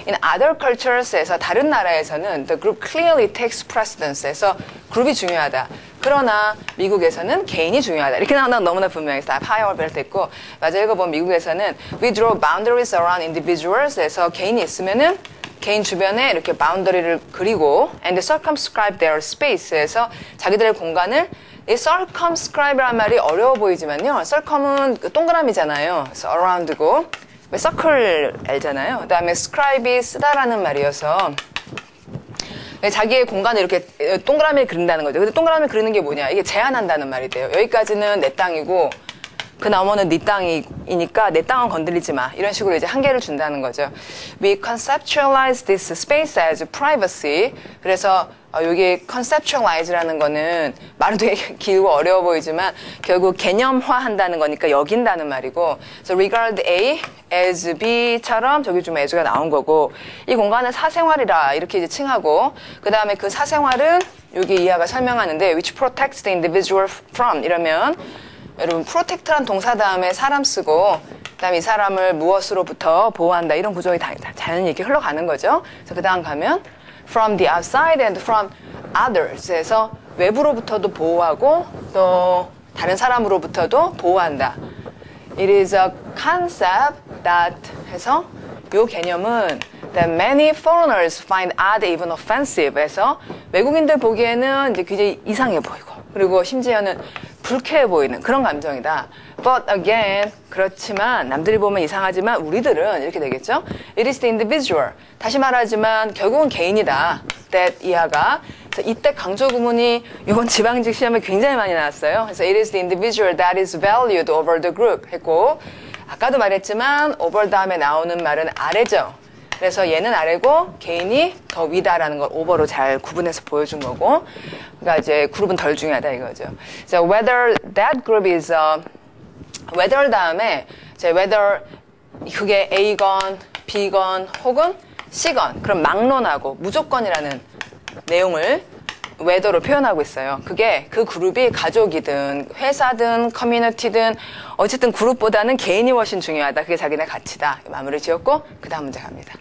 In other cultures에서 다른 나라에서는 the group clearly takes precedence에서 그룹이 중요하다. 그러나 미국에서는 개인이 중요하다. 이렇게 나오면 너무나 분명했어. 파이어를 벨트 있고 맞아 읽어보면 미국에서는 we draw boundaries around individuals에서 개인이 있으면은 개인 주변에 이렇게 바운더리를 그리고 and circumscribe their space에서 자기들의 공간을 이 circumscribe라는 말이 어려워 보이지만요. circum은 그 동그라미잖아요. around고 circle 알잖아요. 그다음에 scribe이 쓰다라는 말이어서 자기의 공간을 이렇게 동그라미를 그린다는 거죠. 근데 동그라미 그리는 게 뭐냐? 이게 제한한다는 말이 돼요. 여기까지는 내 땅이고 그 나머는 네 땅이니까 내 땅은 건드리지 마. 이런 식으로 이제 한계를 준다는 거죠. We conceptualize this space as privacy. 그래서 어, 여기 conceptualize라는 거는 말은 되게 길고 어려워 보이지만 결국 개념화한다는 거니까 여긴다는 말이고 so regard A as B처럼 저기 좀 as가 나온 거고 이 공간은 사생활이라 이렇게 이제 칭하고 그 다음에 그 사생활은 여기 이하가 설명하는데 which protects the individual from 이러면 여러분 프로텍트란 동사 다음에 사람 쓰고 그다음에 이 사람을 무엇으로부터 보호한다 이런 구조가 다, 다 자연히 이렇게 흘러가는 거죠. 그래서 그 다음 가면 from the outside and from others에서 외부로부터도 보호하고 또 다른 사람으로부터도 보호한다. It is a concept that 해서 이 개념은 that many foreigners find odd even offensive 해서 외국인들 보기에는 이제 굉장히 이상해 보이고 그리고 심지어는 불쾌해 보이는 그런 감정이다. But again, 그렇지만 남들이 보면 이상하지만 우리들은 이렇게 되겠죠. It is the individual. 다시 말하지만 결국은 개인이다. That 이하가. 이때 강조 구문이 이번 지방직 시험에 굉장히 많이 나왔어요. 그래서 it is the individual that is valued over the group 했고 아까도 말했지만 over 다음에 나오는 말은 아래죠. 그래서 얘는 아래고 개인이 더 위다라는 걸 오버로 잘 구분해서 보여준 거고 그러니까 이제 그룹은 덜 중요하다 이거죠. So whether that group is uh, whether 다음에 이제 whether 그게 A건 B건 혹은 C건 그럼 막론하고 무조건이라는 내용을 웨더로 표현하고 있어요. 그게 그 그룹이 가족이든 회사든 커뮤니티든 어쨌든 그룹보다는 개인이 훨씬 중요하다. 그게 자기네 가치다. 마무리 지었고 그 다음 문제 갑니다.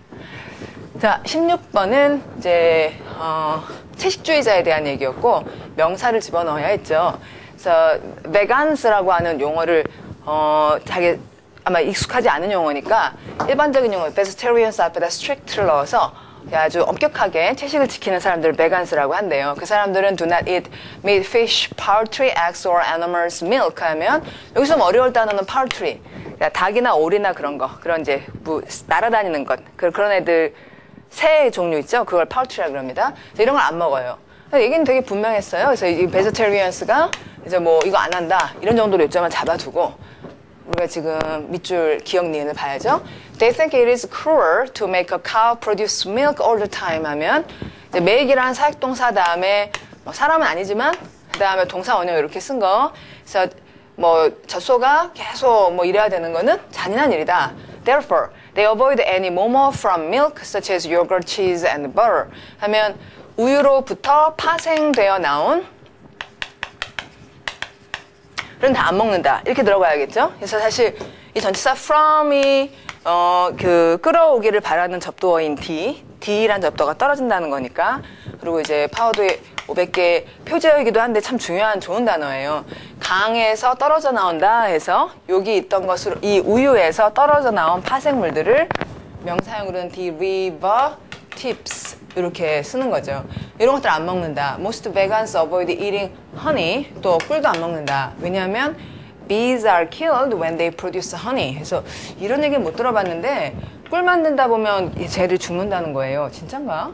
자, 16번은 이제 어, 채식주의자에 대한 얘기였고 명사를 집어넣어야 했죠. 그래서 베간스라고 하는 용어를 어, 자기 아마 익숙하지 않은 용어니까 일반적인 용어 vegetarians 앞에다 strict를 넣어서 아주 엄격하게 채식을 지키는 사람들을 베간스라고 한대요. 그 사람들은 do not eat meat, fish, poultry, eggs or animals milk 하면 여기서 좀 어려울 단어는 poultry. 그러니까 닭이나 오리나 그런 거, 그런 이제 뭐 날아다니는 것, 그- 그런 애들 새 종류 있죠? 그걸 파우트리라 그럽니다. 이런 걸 안 먹어요. 얘기는 되게 분명했어요. 그래서 이 베지테리언스가 이제 뭐 이거 안 한다 이런 정도로 요점을 잡아두고 우리가 지금 밑줄 기억 니은을 봐야죠. They think it is cruel to make a cow produce milk all the time 하면 이제 make이라는 사역동사 다음에 뭐 사람은 아니지만 그 다음에 동사 원형 이렇게 쓴 거. 그래서 뭐 젖소가 계속 뭐 이래야 되는 거는 잔인한 일이다. Therefore, they avoid any more from milk such as yogurt, cheese, and butter. 하면 우유로부터 파생되어 나온 는 다 안 먹는다. 이렇게 들어가야겠죠? 그래서 사실 이 전치사 from이 어, 그 끌어오기를 바라는 접두어인 D, D란 접두어가 떨어진다는 거니까. 그리고 이제 파워도의 500개 표제어이기도 한데 참 중요한 좋은 단어예요. 강에서 떨어져 나온다 해서 여기 있던 것으로 이 우유에서 떨어져 나온 파생물들을 명사형으로는 river tips 이렇게 쓰는 거죠. 이런 것들 안 먹는다. Most vegans avoid eating honey. 또 꿀도 안 먹는다. 왜냐하면 bees are killed when they produce honey. 그래서 이런 얘기 못 들어봤는데 꿀 만든다 보면 쟤들 죽는다는 거예요. 진짠가?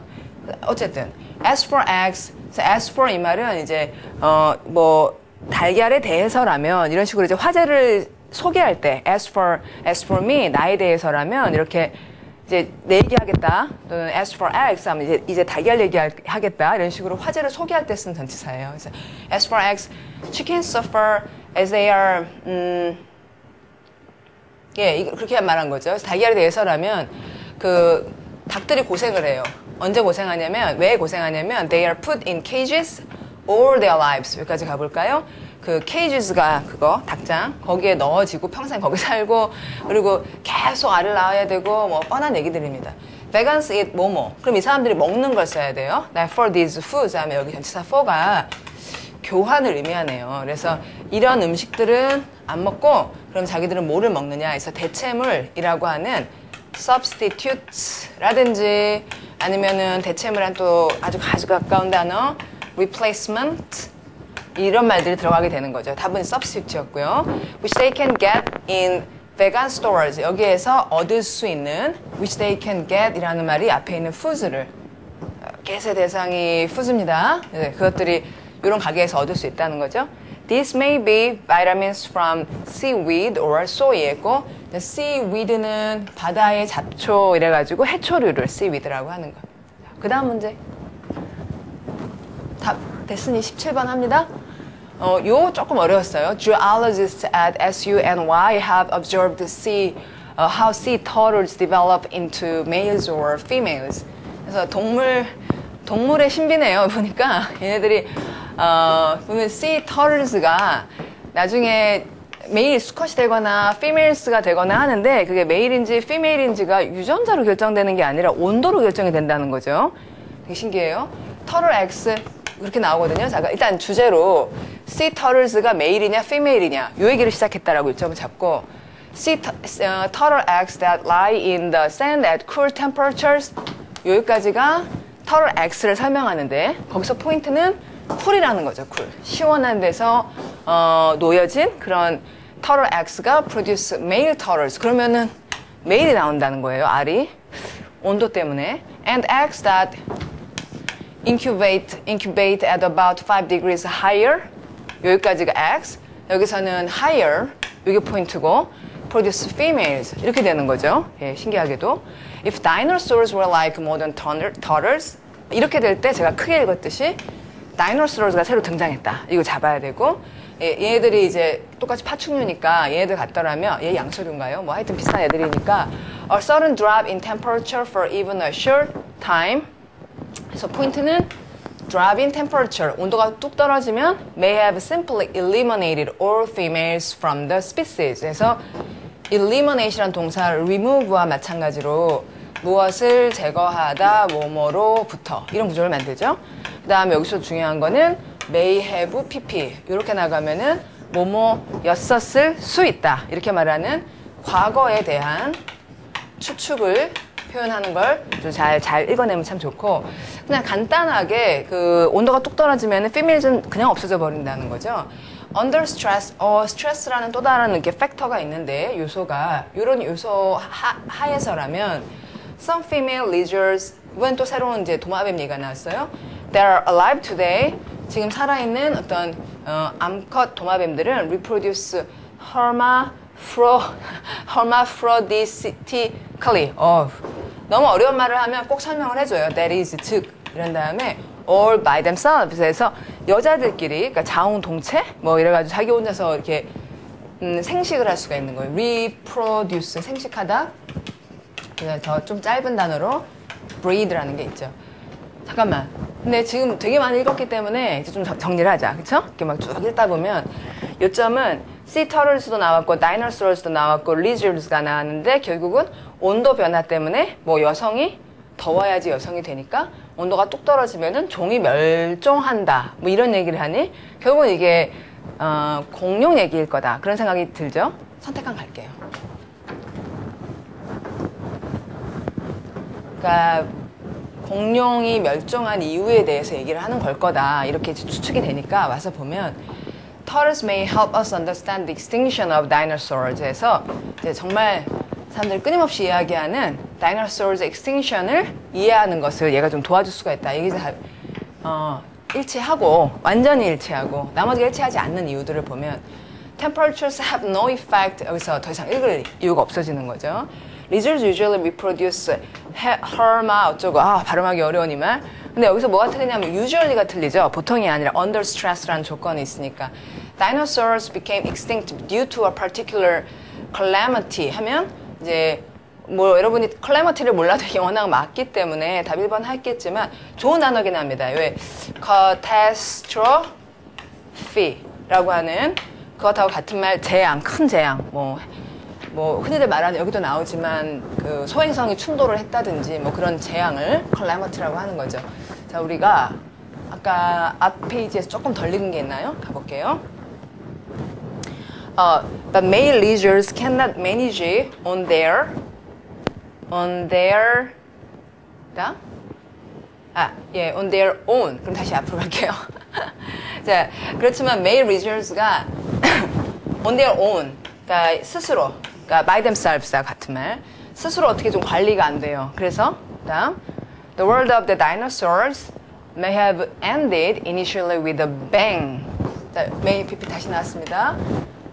어쨌든 as for eggs, as for 이 말은 이제 어 뭐 달걀에 대해서라면 이런 식으로 이제 화제를 소개할 때 as for as for me 나에 대해서라면 이렇게 이제 내 얘기하겠다 또는 as for eggs 하면 이제, 이제 달걀 얘기하겠다 이런 식으로 화제를 소개할 때쓴 전치사예요. 그래서 as for eggs, chickens suffer as they are 음, 예 그렇게 말한 거죠. 달걀에 대해서라면 그 닭들이 고생을 해요. 언제 고생하냐면 왜 고생하냐면 they are put in cages all their lives 여기까지 가볼까요? 그 cages가 그거 닭장 거기에 넣어지고 평생 거기 살고 그리고 계속 알을 낳아야 되고 뭐 뻔한 얘기들입니다. Vegans eat 뭐뭐 그럼 이 사람들이 먹는 걸 써야 돼요. 나 for these foods 하면 여기 전치사 for가 교환을 의미하네요. 그래서 이런 음식들은 안 먹고 그럼 자기들은 뭐를 먹느냐 해서 대체물이라고 하는 substitutes라든지 아니면은 대체물한 또 아주 아주 가까운 단어 replacement 이런 말들이 들어가게 되는 거죠. 답은 substitute였고요. which they can get in vegan stores 여기에서 얻을 수 있는 which they can get 이라는 말이 앞에 있는 foods를 개세 대상이 푸즈입니다. 네, 그것들이 이런 가게에서 얻을 수 있다는 거죠. This may be vitamins from seaweed or soy이고 seaweed는 바다의 잡초 이래가지고 해초류를 seaweed라고 하는 거. 그 다음 문제. 답 됐으니 17번 합니다. 어, 요 조금 어려웠어요. Geologists at SUNY have observed sea, uh, how sea turtles develop into males or females. 그래서 동물 동물의 신비네요. 보니까 얘네들이 어, 보면 sea turtles가 나중에 메일 수컷이 되거나 피메일스가 되거나 하는데 그게 메일인지 피메일인지가 유전자로 결정되는 게 아니라 온도로 결정이 된다는 거죠. 되게 신기해요. 터틀 X 그렇게 나오거든요. 자, 일단 주제로 sea turtles가 메일이냐 피메일이냐 요 얘기를 시작했다라고 일점을 잡고 sea uh, turtle eggs that lie in the sand at cool temperatures 여기까지가 터틀 X를 설명하는데 거기서 포인트는 쿨이라는 거죠. 쿨. 시원한 데서 어, 놓여진 그런 터틀 X가 produce male turtles. 그러면은 메일이 나온다는 거예요. 알이 온도 때문에. And eggs that incubate incubate at about 5 degrees higher. 여기까지가 X. 여기서는 higher. 이게 포인트고 produce females 이렇게 되는 거죠. 예, 신기하게도. If dinosaurs were like modern turtles 이렇게 될 때 제가 크게 읽었듯이 다이노사우루스가 새로 등장했다. 이거 잡아야 되고 예, 얘네들이 이제 똑같이 파충류니까 얘네들 같더라면 얘 양서류인가요? 뭐 하여튼 비슷한 애들이니까 a sudden drop in temperature for even a short time. 그래서 포인트는 drop in temperature 온도가 뚝 떨어지면 may have simply eliminated all females from the species. 그래서 eliminate이라는 동사 remove와 마찬가지로 무엇을 제거하다 뭐뭐로부터 이런 구조를 만들죠. 그 다음에 여기서 중요한 거는 may have pp 이렇게 나가면은 뭐뭐였었을 수 있다 이렇게 말하는 과거에 대한 추측을 표현하는 걸잘잘 읽어내면 참 좋고 그냥 간단하게 그 온도가 뚝 떨어지면 피밀즈는 그냥 없어져 버린다는 거죠. under stress, 어, 스트레스라는 또 다른 이렇게 팩터가 있는데 요소가 이런 요소 하, 하에서라면 some female lizards 이번 또 새로운 이제 도마뱀 얘기가 나왔어요. They are alive today. 지금 살아있는 어떤 어, 암컷 도마뱀들은 reproduce hermaphro, hermaphrodistically. 어, 너무 어려운 말을 하면 꼭 설명을 해줘요. That is 즉 이런 다음에 all by themselves 해서 여자들끼리 그러니까 자웅동체 뭐 이래가지고 자기 혼자서 이렇게 음, 생식을 할 수가 있는 거예요. reproduce 생식하다. 더 좀 짧은 단어로 breed라는 게 있죠. 잠깐만. 근데 지금 되게 많이 읽었기 때문에 이제 좀 정- 정리를 하자. 그쵸? 이렇게 막 쭉 읽다 보면 요점은 turtles도 나왔고 dinosaurs도 나왔고 lizards가 나왔는데 결국은 온도 변화 때문에 뭐 여성이 더워야지 여성이 되니까 온도가 뚝 떨어지면은 종이 멸종한다. 뭐 이런 얘기를 하니 결국은 이게 어, 공룡 얘기일 거다. 그런 생각이 들죠? 선택한 갈게요. 그러니까 공룡이 멸종한 이유에 대해서 얘기를 하는 걸 거다 이렇게 추측이 되니까 와서 보면 Turtles may help us understand the extinction of dinosaurs 해서 이제 정말 사람들이 끊임없이 이야기하는 dinosaurs extinction을 이해하는 것을 얘가 좀 도와줄 수가 있다. 이게 다 어, 일치하고 완전히 일치하고 나머지가 일치하지 않는 이유들을 보면 temperatures have no effect 여기서 더 이상 읽을 이유가 없어지는 거죠. Lizards usually reproduce he- herma 어쩌고 아 발음하기 어려운 이 말. 근데 여기서 뭐가 틀리냐면 usually가 틀리죠. 보통이 아니라 under stress라는 조건이 있으니까. Dinosaurs became extinct due to a particular calamity 하면 이제 뭐 여러분이 calamity를 몰라도 이게 워낙 맞기 때문에 답 1번 했겠지만 좋은 단어긴 합니다. 왜 catastrophe라고 하는 그것하고 같은 말 재앙, 큰 재앙 뭐 뭐 흔히들 말하는 여기도 나오지만 그 소행성이 충돌을 했다든지 뭐 그런 재앙을 클라이머트라고 하는 거죠. 자 우리가 아까 앞 페이지에서 조금 덜 읽은 게 있나요? 가볼게요. 어, but male lizards cannot manage on their on their 다? 아, 예, on their own. 그럼 다시 앞으로 갈게요. 자, 그렇지만 male lizards가 on their own, 그러니까 스스로, 그러니까 by themselves와 같은 말, 스스로 어떻게 좀 관리가 안 돼요. 그래서 다음, the world of the dinosaurs may have ended initially with a bang. 자, may PP 다시 나왔습니다.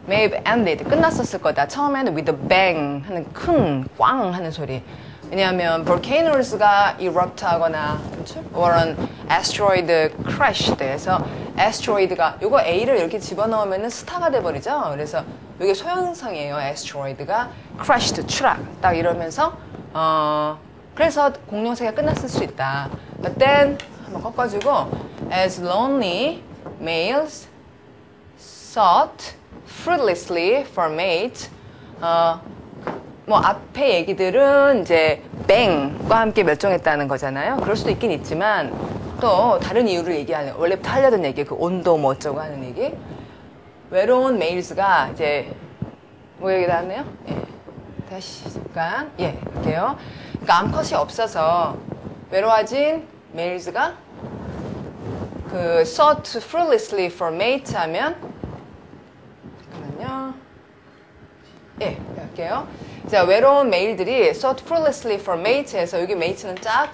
may have ended 끝났었을 거다. 처음에는 with a bang 하는 큰 꽝 하는 소리. 왜냐하면 그렇죠? or an asteroid crashed 해서 asteroid가 요거 A를 이렇게 집어넣으면은 스타가 돼 버리죠. 그래서 이게 소형성이에요. asteroid가 crashed 추락 딱 이러면서 어 그래서 공룡세가 끝났을 수 있다. But then 한번 꺾어주고 as lonely males sought fruitlessly for mate. 어, 뭐 앞에 얘기들은 이제 뱅과 함께 멸종했다는 거잖아요. 그럴 수도 있긴 있지만 또 다른 이유를 얘기하는 원래부터 하려던 얘기 그 온도 뭐 어쩌고 하는 얘기 외로운 메일스가 이제 뭐 얘기 나왔네요. 예. 다시 잠깐 예 할게요. 그러니까 암컷이 없어서 외로워진 메일스가 그 sought fruitlessly for mate 하면 잠깐만요. 예, 할게요. 자, 외로운 메일들이 sought fruitlessly for mate에서 여기 mate는 짝.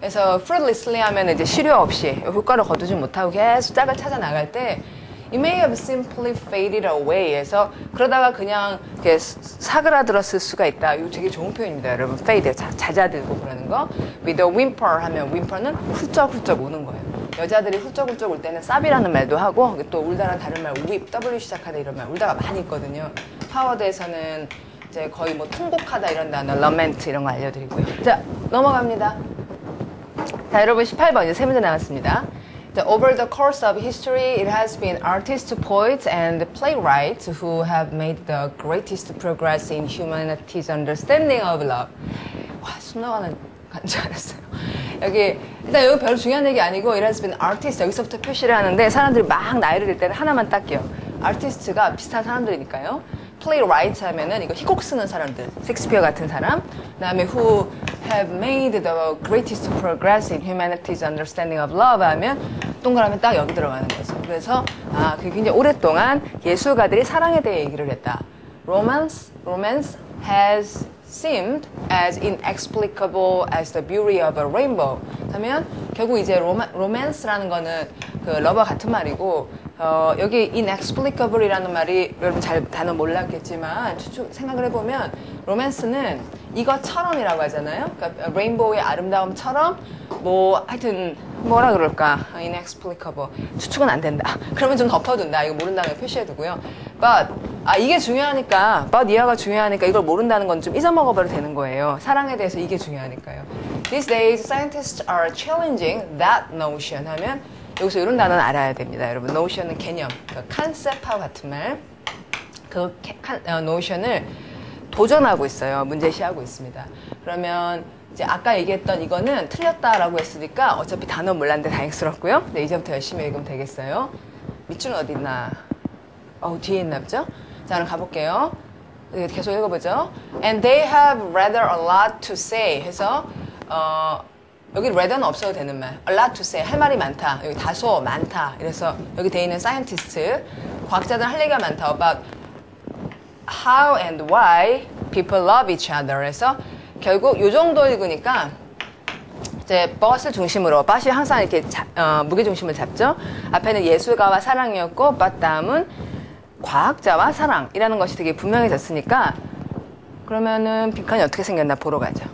그래서 fruitlessly 하면 이제 실효 없이 효과를 거두지 못하고 계속 짝을 찾아 나갈 때 it may have simply faded away 해서 그러다가 그냥 이렇게 사그라들었을 수가 있다. 이거 되게 좋은 표현입니다. 여러분. fade 자, 잦아들고 그러는 거. with a whimper 하면 whimper는 훌쩍훌쩍 우는 거예요. 여자들이 훌쩍훌쩍 울 때는 쌉이라는 말도 하고 또 울다란 다른 말 weep W 시작하다 이런 말 울다가 많이 있거든요. 파워드에서는 이제 거의 뭐 통곡하다 이런 단어 lament 이런 거 알려드리고요. 자 넘어갑니다. 자 여러분 18번 이제 세 문제 나왔습니다. 자, over the course of history, it has been artists, poets, and playwrights who have made the greatest progress in humanity's understanding of love. 와, 숨 나가는 간줄 알았어요. 여기 일단 여기 별로 중요한 얘기 아니고 it has been artist 여기서부터 표시를 하는데 사람들이 막 나이를 들 때는 하나만 딱게요. artist가 비슷한 사람들이니까요. Playwright 하면은 이거 희곡 쓰는 사람들, 섹스피어 같은 사람. 그다음에 who have made the greatest progress in humanity's understanding of love 하면 동그라미 딱 여기 들어가는 거죠. 그래서 아, 그게 굉장히 오랫동안 예술가들이 사랑에 대해 얘기를 했다. Romance, romance has seemed as inexplicable as the beauty of a rainbow. 하면 결국 이제 로마, 로맨스라는 거는 그 love 같은 말이고 어, 여기 inexplicable이라는 말이 여러분 잘 단어 몰랐겠지만 추측 생각을 해보면 로맨스는 이것처럼이라고 하잖아요. 그러니까 rainbow의 아름다움처럼 뭐 하여튼 뭐라 그럴까 inexplicable 추측은 안 된다. 그러면 좀 덮어둔다. 이거 모른다는 표시해두고요. But 아 이게 중요하니까 but 이하가 중요하니까 이걸 모른다는 건 좀 잊어먹어버려 되는 거예요. 사랑에 대해서 이게 중요하니까요. These days scientists are challenging that notion 하면 여기서 이런 단어는 알아야 됩니다. 여러분 notion은 개념, 그 컨셉하고 같은 말. 그 어, notion을 도전하고 있어요. 문제시하고 있습니다. 그러면 이제 아까 얘기했던 이거는 틀렸다라고 했으니까 어차피 단어 몰랐는데 다행스럽고요. 네, 이제부터 열심히 읽으면 되겠어요. 밑줄은 어디 있나? 어 뒤에 있나 보죠? 자, 그럼 가볼게요. 계속 읽어보죠. And they have rather a lot to say 해서 어, 여기 rather는 없어도 되는 말. A lot to say. 할 말이 많다. 여기 다소, 많다. 이래서 여기 돼 있는 scientist. 과학자들 할 얘기가 많다. About how and why people love each other. 해서 결국 요 정도 읽으니까 이제 버스를 중심으로 버이 항상 이렇게 자, 어, 무게 중심을 잡죠. 앞에는 예술가와 사랑이었고 but 다음은 과학자와 사랑이라는 것이 되게 분명해졌으니까 그러면은 빈칸이 어떻게 생겼나 보러 가죠.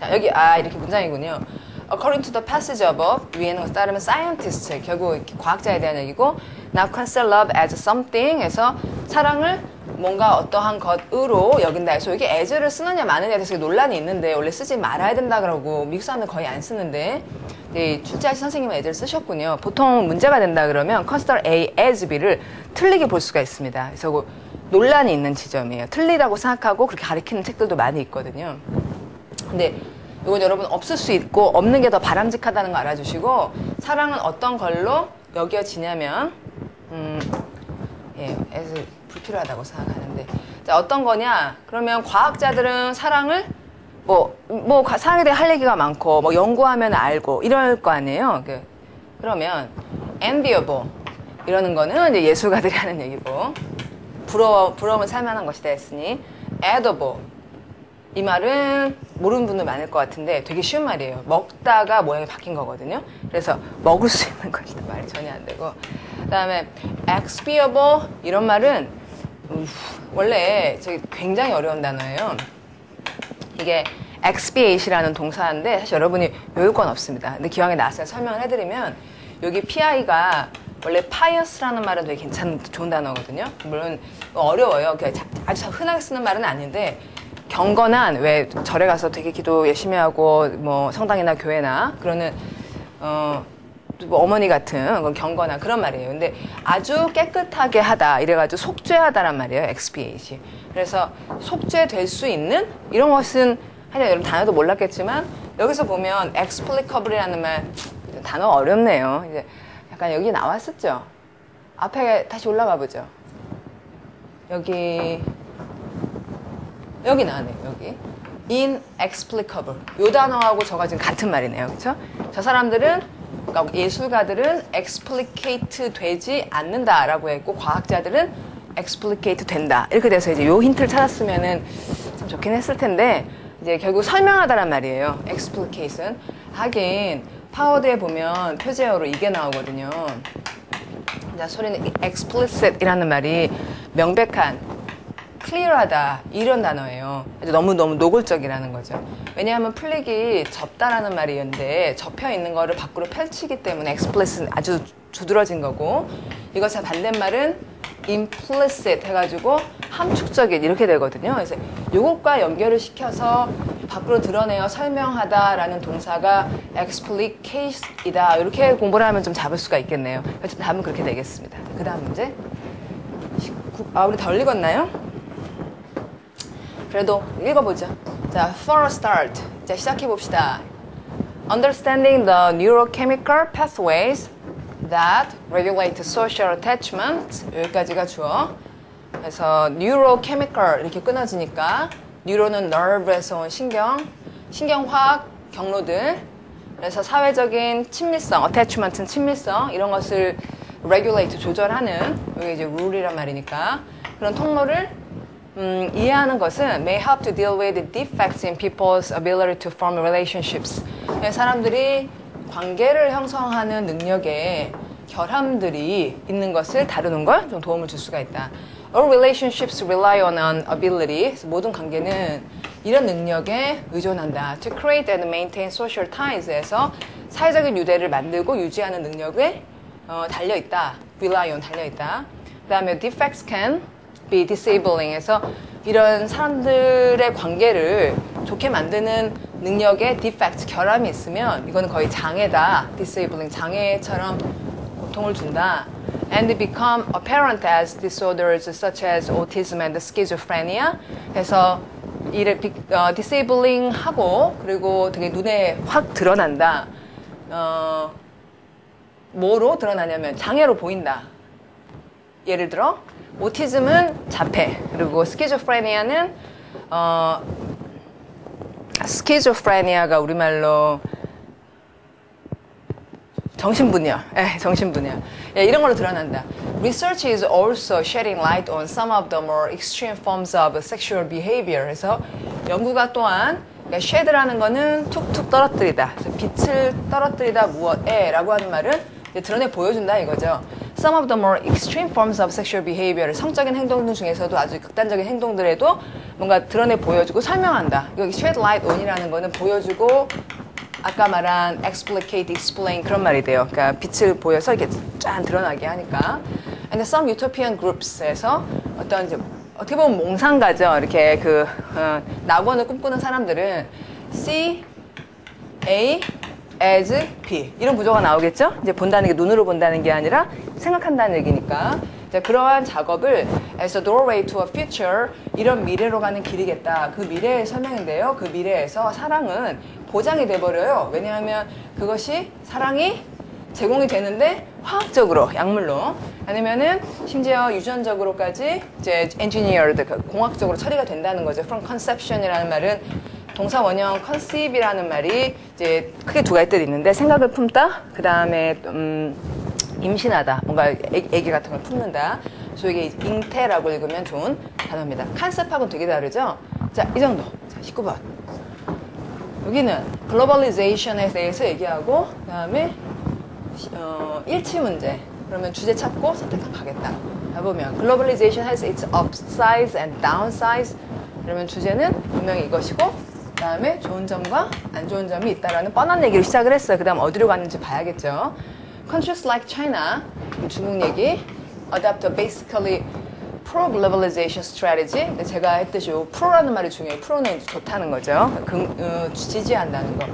자, 여기 아 이렇게 문장이군요. According to the passage above, 위에는 따르면 scientist, 결국 과학자에 대한 얘기고 Now consider love as something 해서 사랑을 뭔가 어떠한 것으로 여긴다 해서 여기 as를 쓰느냐 마느냐에 대해서 논란이 있는데 원래 쓰지 말아야 된다 그러고 미국 사람은 거의 안 쓰는데 네, 출제하신 선생님은 as를 쓰셨군요. 보통 문제가 된다 그러면 consider A as B를 틀리게 볼 수가 있습니다. 그래서 그 논란이 있는 지점이에요. 틀리다고 생각하고 그렇게 가리키는 책들도 많이 있거든요. 근데 이건 여러분 없을 수 있고 없는 게 더 바람직하다는 거 알아주시고 사랑은 어떤 걸로 여겨지냐면 음, 예, 에서 불필요하다고 생각하는데. 자, 어떤 거냐? 그러면 과학자들은 사랑을 뭐, 뭐 사랑에 대해 할 얘기가 많고 뭐 연구하면 알고 이럴 거 아니에요. 그, 그러면 enviable 이러는 거는 이제 예술가들이 하는 얘기고 부러워, 부러우면 살만한 것이다 했으니 edible 이 말은 모르는 분들 많을 것 같은데 되게 쉬운 말이에요. 먹다가 모양이 바뀐 거거든요. 그래서 먹을 수 있는 것이다 말이 전혀 안 되고 그다음에 expiable 이런 말은 원래 굉장히 어려운 단어예요. 이게 expiate이라는 동사인데 사실 여러분이 외울 건 없습니다. 근데 기왕에 나왔으니 설명을 해드리면 여기 pi가 원래 pious라는 말은 되게 괜찮은 좋은 단어거든요. 물론 어려워요. 아주 흔하게 쓰는 말은 아닌데 경건한 왜 절에 가서 되게 기도 열심히 하고 뭐 성당이나 교회나 그러는 어 뭐 어머니 같은 건 경건한 그런 말이에요. 근데 아주 깨끗하게 하다 이래가지고 속죄하다란 말이에요. expiate. 그래서 속죄될 수 있는 이런 것은 하여 여러분 단어도 몰랐겠지만 여기서 보면 explicable이라는 말 단어 어렵네요. 이제 약간 여기 나왔었죠. 앞에 다시 올라가 보죠. 여기 여기 나왔네요, 여기. inexplicable. 요 단어하고 저가 지금 같은 말이네요. 그쵸? 저 사람들은, 그러니까 예술가들은 explicate 되지 않는다 라고 했고, 과학자들은 explicate 된다. 이렇게 돼서 이제 요 힌트를 찾았으면은 참 좋긴 했을 텐데, 이제 결국 설명하다란 말이에요. explication. 하긴, 파워드에 보면 표제어로 이게 나오거든요. 자, 소리는 explicit이라는 말이 명백한, clear하다 이런 단어예요. 너무너무 노골적이라는 거죠. 왜냐하면 플릭이 접다라는 말이 있는데 접혀 있는 거를 밖으로 펼치기 때문에 explicit 아주 두드러진 거고 이것의 반대말은 implicit 해가지고 함축적인 이렇게 되거든요. 그래서 이것과 연결을 시켜서 밖으로 드러내어 설명하다라는 동사가 explicate이다. 이렇게 공부를 하면 좀 잡을 수가 있겠네요. 그래서 답은 그렇게 되겠습니다. 그 다음 문제. 아, 우리 덜 읽었나요? 그래도 읽어보죠. 자, for a start. 자, 시작해봅시다. Understanding the neurochemical pathways that regulate social attachment. 여기까지가 주어. 그래서 neurochemical 이렇게 끊어지니까 뉴로는 nerve에서 온 신경, 신경화학 경로들. 그래서 사회적인 친밀성, attachment는 친밀성 이런 것을 regulate 조절하는 이게 이제 룰이란 말이니까 그런 통로를 음, 이해하는 것은 may help to deal with the defects in people's ability to form relationships. 사람들이 관계를 형성하는 능력에 결함들이 있는 것을 다루는 걸 좀 도움을 줄 수가 있다. All relationships rely on an ability. 모든 관계는 이런 능력에 의존한다. To create and maintain social ties에서 사회적인 유대를 만들고 유지하는 능력에 어, 달려 있다. rely on 달려 있다. 그다음에 defects can be disabling.에서 이런 사람들의 관계를 좋게 만드는 능력에 defect 결함이 있으면 이거는 거의 장애다. disabling 장애처럼 고통을 준다. and become apparent as disorders such as autism and schizophrenia. 해서 이를 어, disabling 하고 그리고 되게 눈에 확 드러난다. 어, 뭐로 드러나냐면 장애로 보인다. 예를 들어 오티즘은 자폐 그리고 스키조프레니아는 어, 스키조프레니아가 우리말로 정신분열, 에, 정신분열. 예, 이런 걸로 드러난다. Research is also shedding light on some of the more extreme forms of sexual behavior. 그래서 연구가 또한 그러니까 shed라는 거는 툭툭 떨어뜨리다. 빛을 떨어뜨리다 무엇에 라고 하는 말은 드러내 보여준다 이거죠. Some of the more extreme forms of sexual behavior. 성적인 행동들 중에서도 아주 극단적인 행동들에도 뭔가 드러내 보여주고 설명한다. 여기 shed light on이라는 거는 보여주고 아까 말한 explicate, explain 그런 말이 돼요. 그러니까 빛을 보여서 이렇게 짠 드러나게 하니까. And some utopian groups에서 어떤 이제 어떻게 보면 몽상가죠. 이렇게 그 어, 낙원을 꿈꾸는 사람들은 C, A, as, B 이런 구조가 나오겠죠. 이제 본다는 게 눈으로 본다는 게 아니라 생각한다는 얘기니까. 자, 그러한 작업을 as a doorway to a future 이런 미래로 가는 길이겠다. 그 미래의 설명인데요. 그 미래에서 사랑은 보장이 돼버려요. 왜냐하면 그것이 사랑이 제공이 되는데 화학적으로 약물로 아니면은 심지어 유전적으로까지 이제 engineered 그 공학적으로 처리가 된다는 거죠. from conception이라는 말은 동사 원형 conceiv이라는 말이 이제 크게 두 가지 뜻이 있는데 생각을 품다 그 다음에 음, 임신하다 뭔가 애 기 같은 걸 품는다 그래서 이게 잉태라고 읽으면 좋은 단어입니다. 컨셉하고는 되게 다르죠. 자 이 정도 자 19번 여기는 글로벌리제이션에 대해서 얘기하고 그 다음에 어, 일치 문제 그러면 주제 찾고 선택한 가겠다. 해보면 글로벌리제이션 has its upsides and downsides 그러면 주제는 분명히 이것이고 그 다음에 좋은 점과 안 좋은 점이 있다라는 뻔한 얘기를 시작을 했어요. 그 다음 어디로 갔는지 봐야겠죠. Countries like China 중국 얘기 adopt a basically pro-globalization strategy. 제가 했듯이 요 pro라는 말이 중요해요. pro는 좋다는 거죠. 그, 어, 지지한다는 거.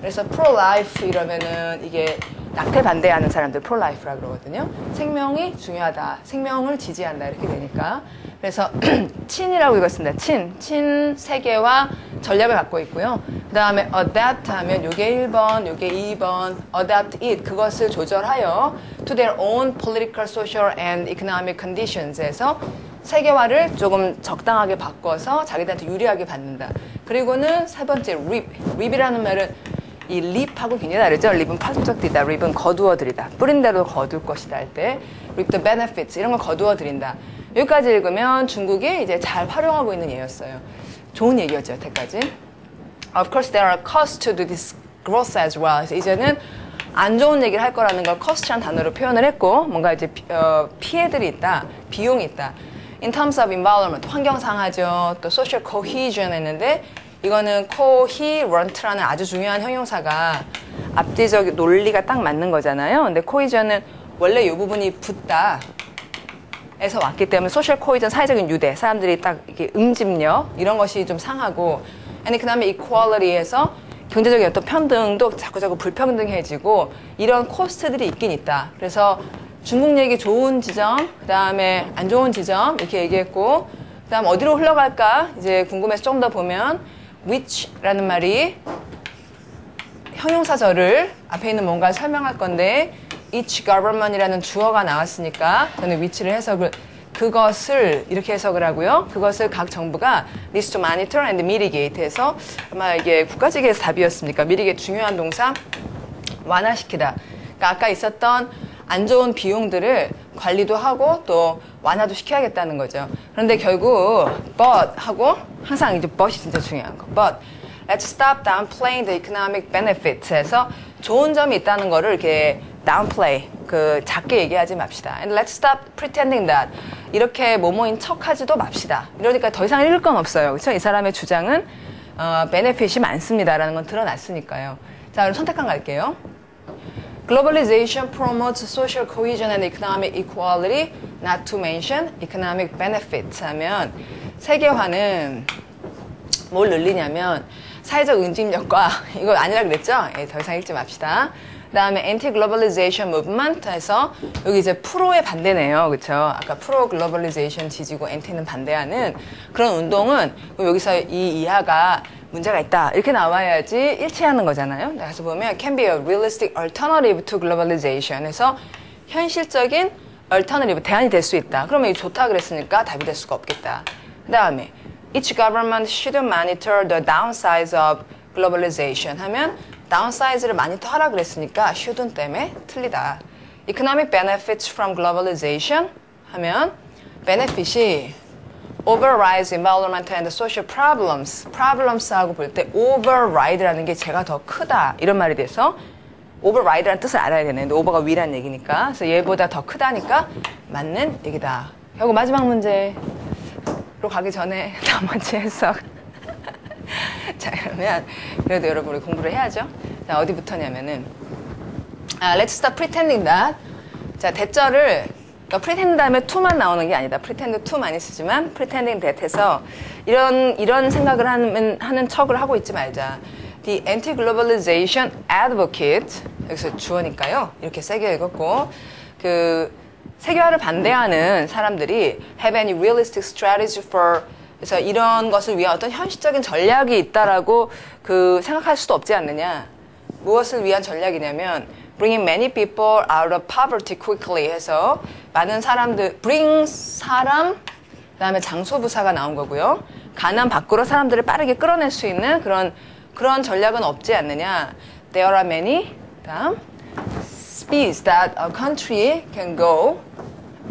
그래서 pro-life 이러면은 이게 낙태 반대하는 사람들 pro-life라 그러거든요. 생명이 중요하다. 생명을 지지한다. 이렇게 되니까. 그래서 친이라고 읽었습니다. 친. 친 세계와 전략을 갖고 있고요. 그 다음에 adapt 하면 요게 1번, 요게 2번, adapt it. 그것을 조절하여 to their own political, social and economic conditions에서 세계화를 조금 적당하게 바꿔서 자기들한테 유리하게 받는다. 그리고는 세 번째, reap. reap이라는 말은 이 립하고 굉장히 다르죠. 립은 파수적들이다. 립은 거두어들이다. 뿌린 대로 거둘 것이다 할 때. reap the benefits. 이런 걸 거두어들인다. 여기까지 읽으면 중국이 이제 잘 활용하고 있는 예였어요. 좋은 얘기였죠, 여태까지. Of course, there are costs to this growth as well. 이제는 안 좋은 얘기를 할 거라는 걸 cost라는 단어로 표현을 했고, 뭔가 이제 피, 어, 해들이 있다, 비용이 있다. In terms of environment, 환경 상하죠. 또 social cohesion 했는데, 이거는 coherent라는 아주 중요한 형용사가 앞뒤적 논리가 딱 맞는 거잖아요. 근데 cohesion은 원래 이 부분이 붙다. 에서 왔기 때문에 social cohesion 사회적인 유대 사람들이 딱 이렇게 응집력 이런 것이 좀 상하고 아니 그다음에 equality에서 경제적인 어떤 평등도 자꾸 자꾸 불평등해지고 이런 cost들이 있긴 있다. 그래서 중국 얘기 좋은 지점, 그다음에 안 좋은 지점 이렇게 얘기했고 그다음 어디로 흘러갈까 이제 궁금해서 좀더 보면 which라는 말이 형용사절을 앞에 있는 뭔가를 설명할 건데 each government이라는 주어가 나왔으니까 저는 위치를 해석을 그 그것을 이렇게 해석을 하고요. 그것을 각 정부가 monitor and mitigate 해서 아마 이게 국가직에서 답이었습니까? mitigate 중요한 동사 완화시키다. 그러니까 아까 있었던 안 좋은 비용들을 관리도 하고 또 완화도 시켜야겠다는 거죠. 그런데 결국 but 하고 항상 이제 but이 진짜 중요한 거. but let's stop downplaying the economic benefits 해서 좋은 점이 있다는 거를 이렇게 downplay 그 작게 얘기하지 맙시다. And let's stop pretending that 이렇게 모모인 척하지도 맙시다. 이러니까 더 이상 읽을 건 없어요. 그렇죠? 이 사람의 주장은 어, benefit이 많습니다라는 건 드러났으니까요. 자, 그럼 선택항 갈게요. Globalization promotes social cohesion and economic equality, not to mention economic benefits 하면 세계화는 뭘 늘리냐면 사회적 응집력과 이거 아니라 그랬죠? 예, 더 이상 읽지 맙시다. 그다음에 anti-globalization movement 해서 여기 이제 pro의 반대네요. 그렇죠? 아까 pro globalization 지지고 anti는 반대하는 그런 운동은 여기서 이 이하가 문제가 있다. 이렇게 나와야지 일치하는 거잖아요. 그래서 보면 can be a realistic alternative to globalization 해서 현실적인 alternative 대안이 될 수 있다. 그러면 이 좋다 그랬으니까 답이 될 수가 없겠다. 그다음에 each government should monitor the downsides of globalization 하면 downside를 모니터 하라 그랬으니까 shouldn't 때문에 틀리다. economic benefits from globalization 하면 benefit이 overrides environmental and social problems. problems하고 볼 때 override라는 게 제가 더 크다 이런 말이 돼서 override라는 뜻을 알아야 되는데 over가 위란 얘기니까 그래서 얘보다 더 크다니까 맞는 얘기다. 결국 마지막 문제로 가기 전에 나머지 해석. 자 그러면 그래도 여러분 우리 공부를 해야죠. 자 어디부터냐면은 아, let's stop pretending that. 자 대절을 그러니까 pretend 다음에 to만 나오는 게 아니다. pretend to 많이 쓰지만 that 해서 이런 이런 생각을 하는 하는 척을 하고 있지 말자. The anti-globalization advocate 여기서 주어니까요. 이렇게 세게 읽었고 그 세계화를 반대하는 사람들이 have any realistic strategy for 그래서 이런 것을 위한 어떤 현실적인 전략이 있다라고 그 생각할 수도 없지 않느냐. 무엇을 위한 전략이냐면 bringing many people out of poverty quickly 해서 많은 사람들 bring 사람 그다음에 장소 부사가 나온 거고요. 가난 밖으로 사람들을 빠르게 끌어낼 수 있는 그런 그런 전략은 없지 않느냐. There are many 다음 speeds that a country can go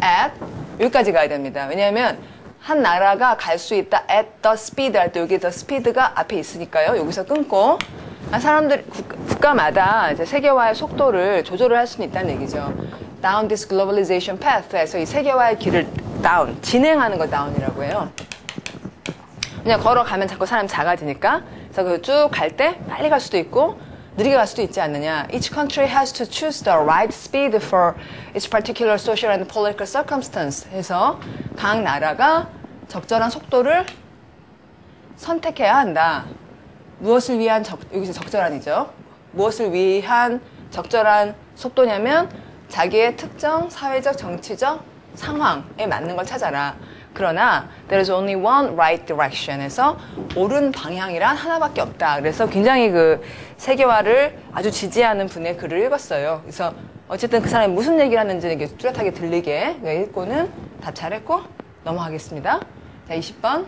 at 여기까지 가야 됩니다. 왜냐하면 한 나라가 갈 수 있다 at the speed 할 때 여기 the speed가 앞에 있으니까요. 여기서 끊고 사람들 국 가마다 이제 세계화의 속도를 조절을 할 수는 있다는 얘기죠. Down this globalization path에서 이 세계화의 길을 down 진행하는 걸 down이라고 해요. 그냥 걸어가면 자꾸 사람 작아지니까 그래서 그쭉갈 때 빨리 갈 수도 있고 느리게 갈 수도 있지 않느냐. Each country has to choose the right speed for its particular social and political circumstance. 해서 각 나라가 적절한 속도를 선택해야 한다. 무엇을 위한 적, 여기서 적절한이죠. 무엇을 위한 적절한 속도냐면 자기의 특정 사회적 정치적 상황에 맞는 걸 찾아라. 그러나 there is only one right direction에서 옳은 방향이란 하나밖에 없다. 그래서 굉장히 그 세계화를 아주 지지하는 분의 글을 읽었어요. 그래서 어쨌든 그 사람이 무슨 얘기를 하는지 이게 뚜렷하게 들리게 읽고는 답 잘했고 넘어가겠습니다. 자, 20번.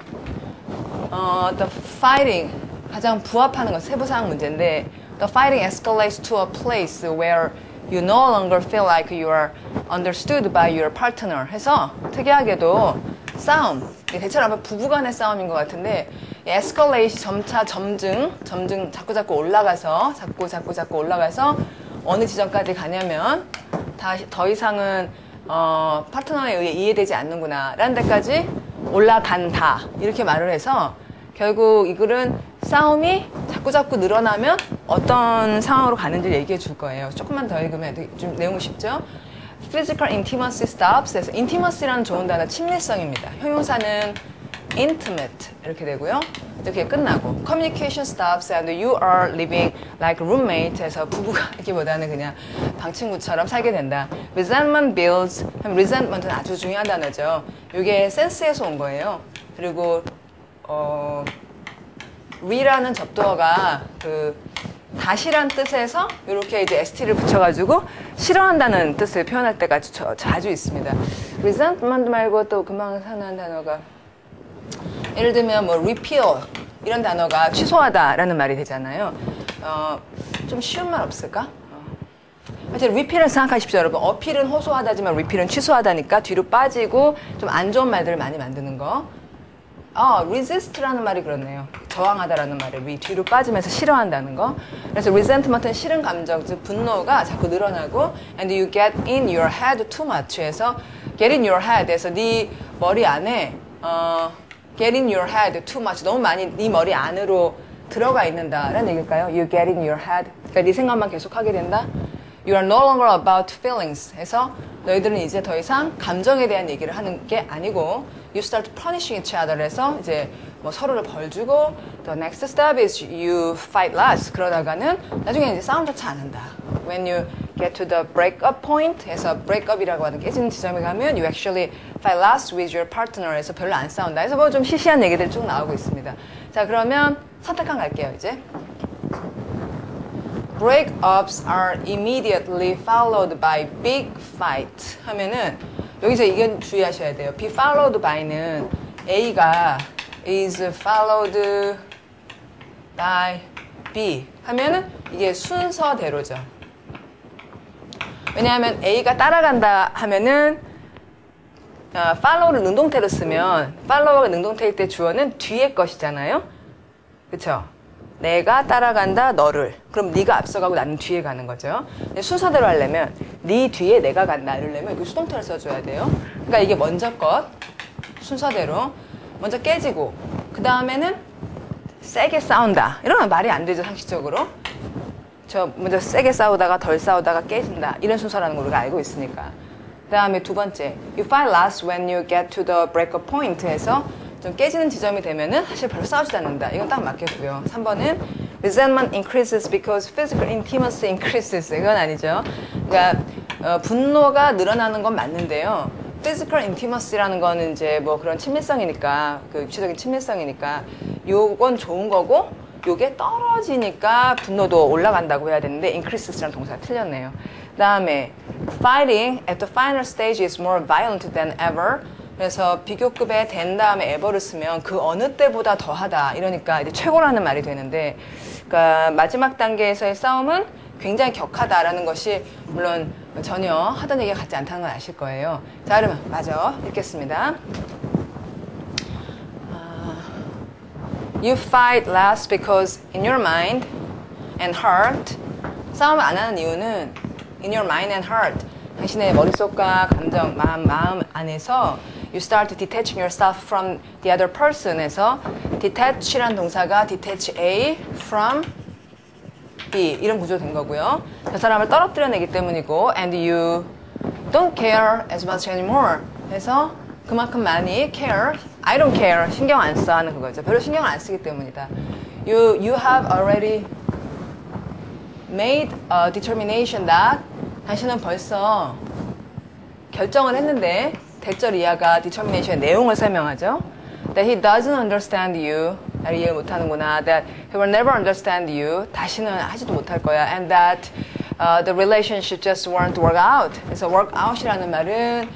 어, the fighting 가장 부합하는 건 세부사항 문제인데 the fighting escalates to a place where you no longer feel like you are understood by your partner 해서 특이하게도 싸움 대체로 아마 부부간의 싸움인 것 같은데 에스컬레이시 점차 점증 점증 자꾸 자꾸 올라가서 자꾸 자꾸 자꾸 올라가서 어느 지점까지 가냐면 다시 더 이상은 어, 파트너에 의해 이해되지 않는구나. 라는 데까지 올라간다. 이렇게 말을 해서 결국 이 글은 싸움이 자꾸 자꾸 늘어나면 어떤 상황으로 가는지를 얘기해 줄 거예요. 조금만 더 읽으면 좀 내용이 쉽죠? Physical intimacy stops. 그래서 intimacy라는 좋은 단어 친밀성입니다. 형용사는 intimate 이렇게 되고요. 이렇게 끝나고 communication stops and you are living like roommate 해서 부부가 이기보다는 그냥 방 친구처럼 살게 된다. resentment builds. resentment는 아주 중요한 단어죠. 이게 센스에서 온 거예요. 그리고 어, re라는 접두어가 그 다시란 뜻에서 이렇게 이제 st를 붙여가지고 싫어한다는 뜻을 표현할 때가 저- 자주 있습니다. resentment 말고 또 금방 생각난 단어가 예를 들면 뭐 repeal 이런 단어가 취소하다라는 말이 되잖아요. 어, 좀 쉬운 말 없을까? 어. 사실 repeal을 생각하십시오, 여러분. 어필은 호소하다지만 repeal은 취소하다니까 뒤로 빠지고 좀 안 좋은 말들을 많이 만드는 거. 아, resist라는 말이 그렇네요. 저항하다라는 말을 위 뒤로 빠지면서 싫어한다는 거. 그래서 resentment은 싫은 감정, 즉 분노가 자꾸 늘어나고 and you get in your head too much에서 get in your head에서 네 머리 안에 어, get in your head too much 너무 많이 네 머리 안으로 들어가 있는다라는 얘기일까요? You get in your head. 그러니까 네 생각만 계속 하게 된다. You are no longer about feelings. 해서 너희들은 이제 더 이상 감정에 대한 얘기를 하는 게 아니고 you start punishing each other 해서 이제 뭐 서로를 벌 주고 the next step is you fight less. 그러다가는 나중에 이제 싸움조차 안 한다. When you get to the breakup point 해서 breakup이라고 하는 깨지는 지점에 가면 you actually fight less with your partner 해서 별로 안 싸운다. 해서 뭐 좀 시시한 얘기들 쭉 나오고 있습니다. 자 그러면 선택한 갈게요 이제. Breakups are immediately followed by big fight 하면은 여기서 이건 주의하셔야 돼요. be followed by는 A가 is followed by B 하면은 이게 순서대로죠. 왜냐하면 A가 따라간다 하면은 어, follow를 능동태로 쓰면 follow가 능동태일 때 주어는 뒤에 것이잖아요. 그쵸? 내가 따라간다 너를. 그럼 네가 앞서가고 나는 뒤에 가는 거죠. 순서대로 하려면 네 뒤에 내가 간다 이러려면 그 수동태를 써줘야 돼요. 그러니까 이게 먼저 것 순서대로. 먼저 깨지고 그 다음에는 세게 싸운다. 이러면 말이 안 되죠 상식적으로. 저 먼저 세게 싸우다가 덜 싸우다가 깨진다. 이런 순서라는 걸 우리가 알고 있으니까. 그 다음에 두 번째 you fight last when you get to the breakup point 해서 좀 깨지는 지점이 되면은 사실 별로 싸우지 않는다. 이건 딱 맞겠고요. 3번은 resentment increases because physical intimacy increases. 이건 아니죠. 그러니까 어, 분노가 늘어나는 건 맞는데요. physical intimacy라는 거는 이제 뭐 그런 친밀성이니까 그 육체적인 친밀성이니까 요건 좋은 거고 요게 떨어지니까 분노도 올라간다고 해야 되는데 increases라는 동사가 틀렸네요. 그다음에 fighting at the final stage is more violent than ever. 그래서 비교급에 된 다음에 에버를 쓰면 그 어느 때보다 더하다 이러니까 이제 최고라는 말이 되는데 그러니까 마지막 단계에서의 싸움은 굉장히 격하다라는 것이 물론 전혀 하던 얘기가 같지 않다는 걸 아실 거예요. 자 그러면 맞아 읽겠습니다. 아, You fight less because in your mind and heart 싸움을 안 하는 이유는 in your mind and heart 당신의 머릿속과 감정, 마음, 마음 안에서 you start detaching yourself from the other person에서 detach란 동사가 detach A from B 이런 구조 된 거고요. 저 사람을 떨어뜨려내기 때문이고 and you don't care as much anymore. 해서 그만큼 많이 care, I don't care 신경 안 써 하는 그거죠. 별로 신경 안 쓰기 때문이다. You you have already made a determination that 당신은 벌써 결정을 했는데 대절 이하가 determination의 내용을 설명하죠. That he doesn't understand you. 나를 이해 못하는구나. That he will never understand you. 다시는 하지도 못할 거야. And that uh, the relationship just won't work out. 그래서 work out이라는 말은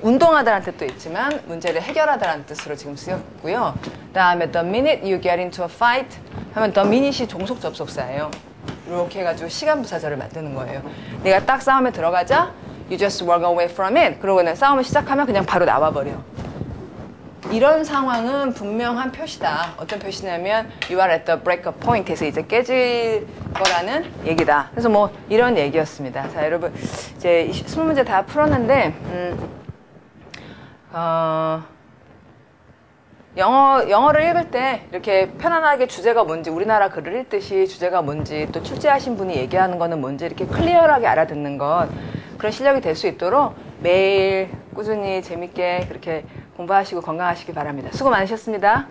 운동하다라는 뜻도 있지만 문제를 해결하다라는 뜻으로 지금 쓰였고요. 그다음에 the minute you get into a fight 하면 the minute이 종속 접속사예요. 이렇게 해가지고 시간 부사절을 만드는 거예요. 내가 딱 싸움에 들어가자 you just walk away from it. 그러고 는 싸움을 시작하면 그냥 바로 나와버려. 이런 상황은 분명한 표시다. 어떤 표시냐면 you are at the breakup point에서 이제 깨질 거라는 얘기다. 그래서 뭐 이런 얘기였습니다. 자 여러분 이제 20문제 다 풀었는데 음, 어, 영어, 영어를 읽을 때 이렇게 편안하게 주제가 뭔지, 우리나라 글을 읽듯이 주제가 뭔지, 또 출제하신 분이 얘기하는 거는 뭔지 이렇게 클리어하게 알아듣는 것, 그런 실력이 될 수 있도록 매일 꾸준히 재밌게 그렇게 공부하시고 건강하시기 바랍니다. 수고 많으셨습니다.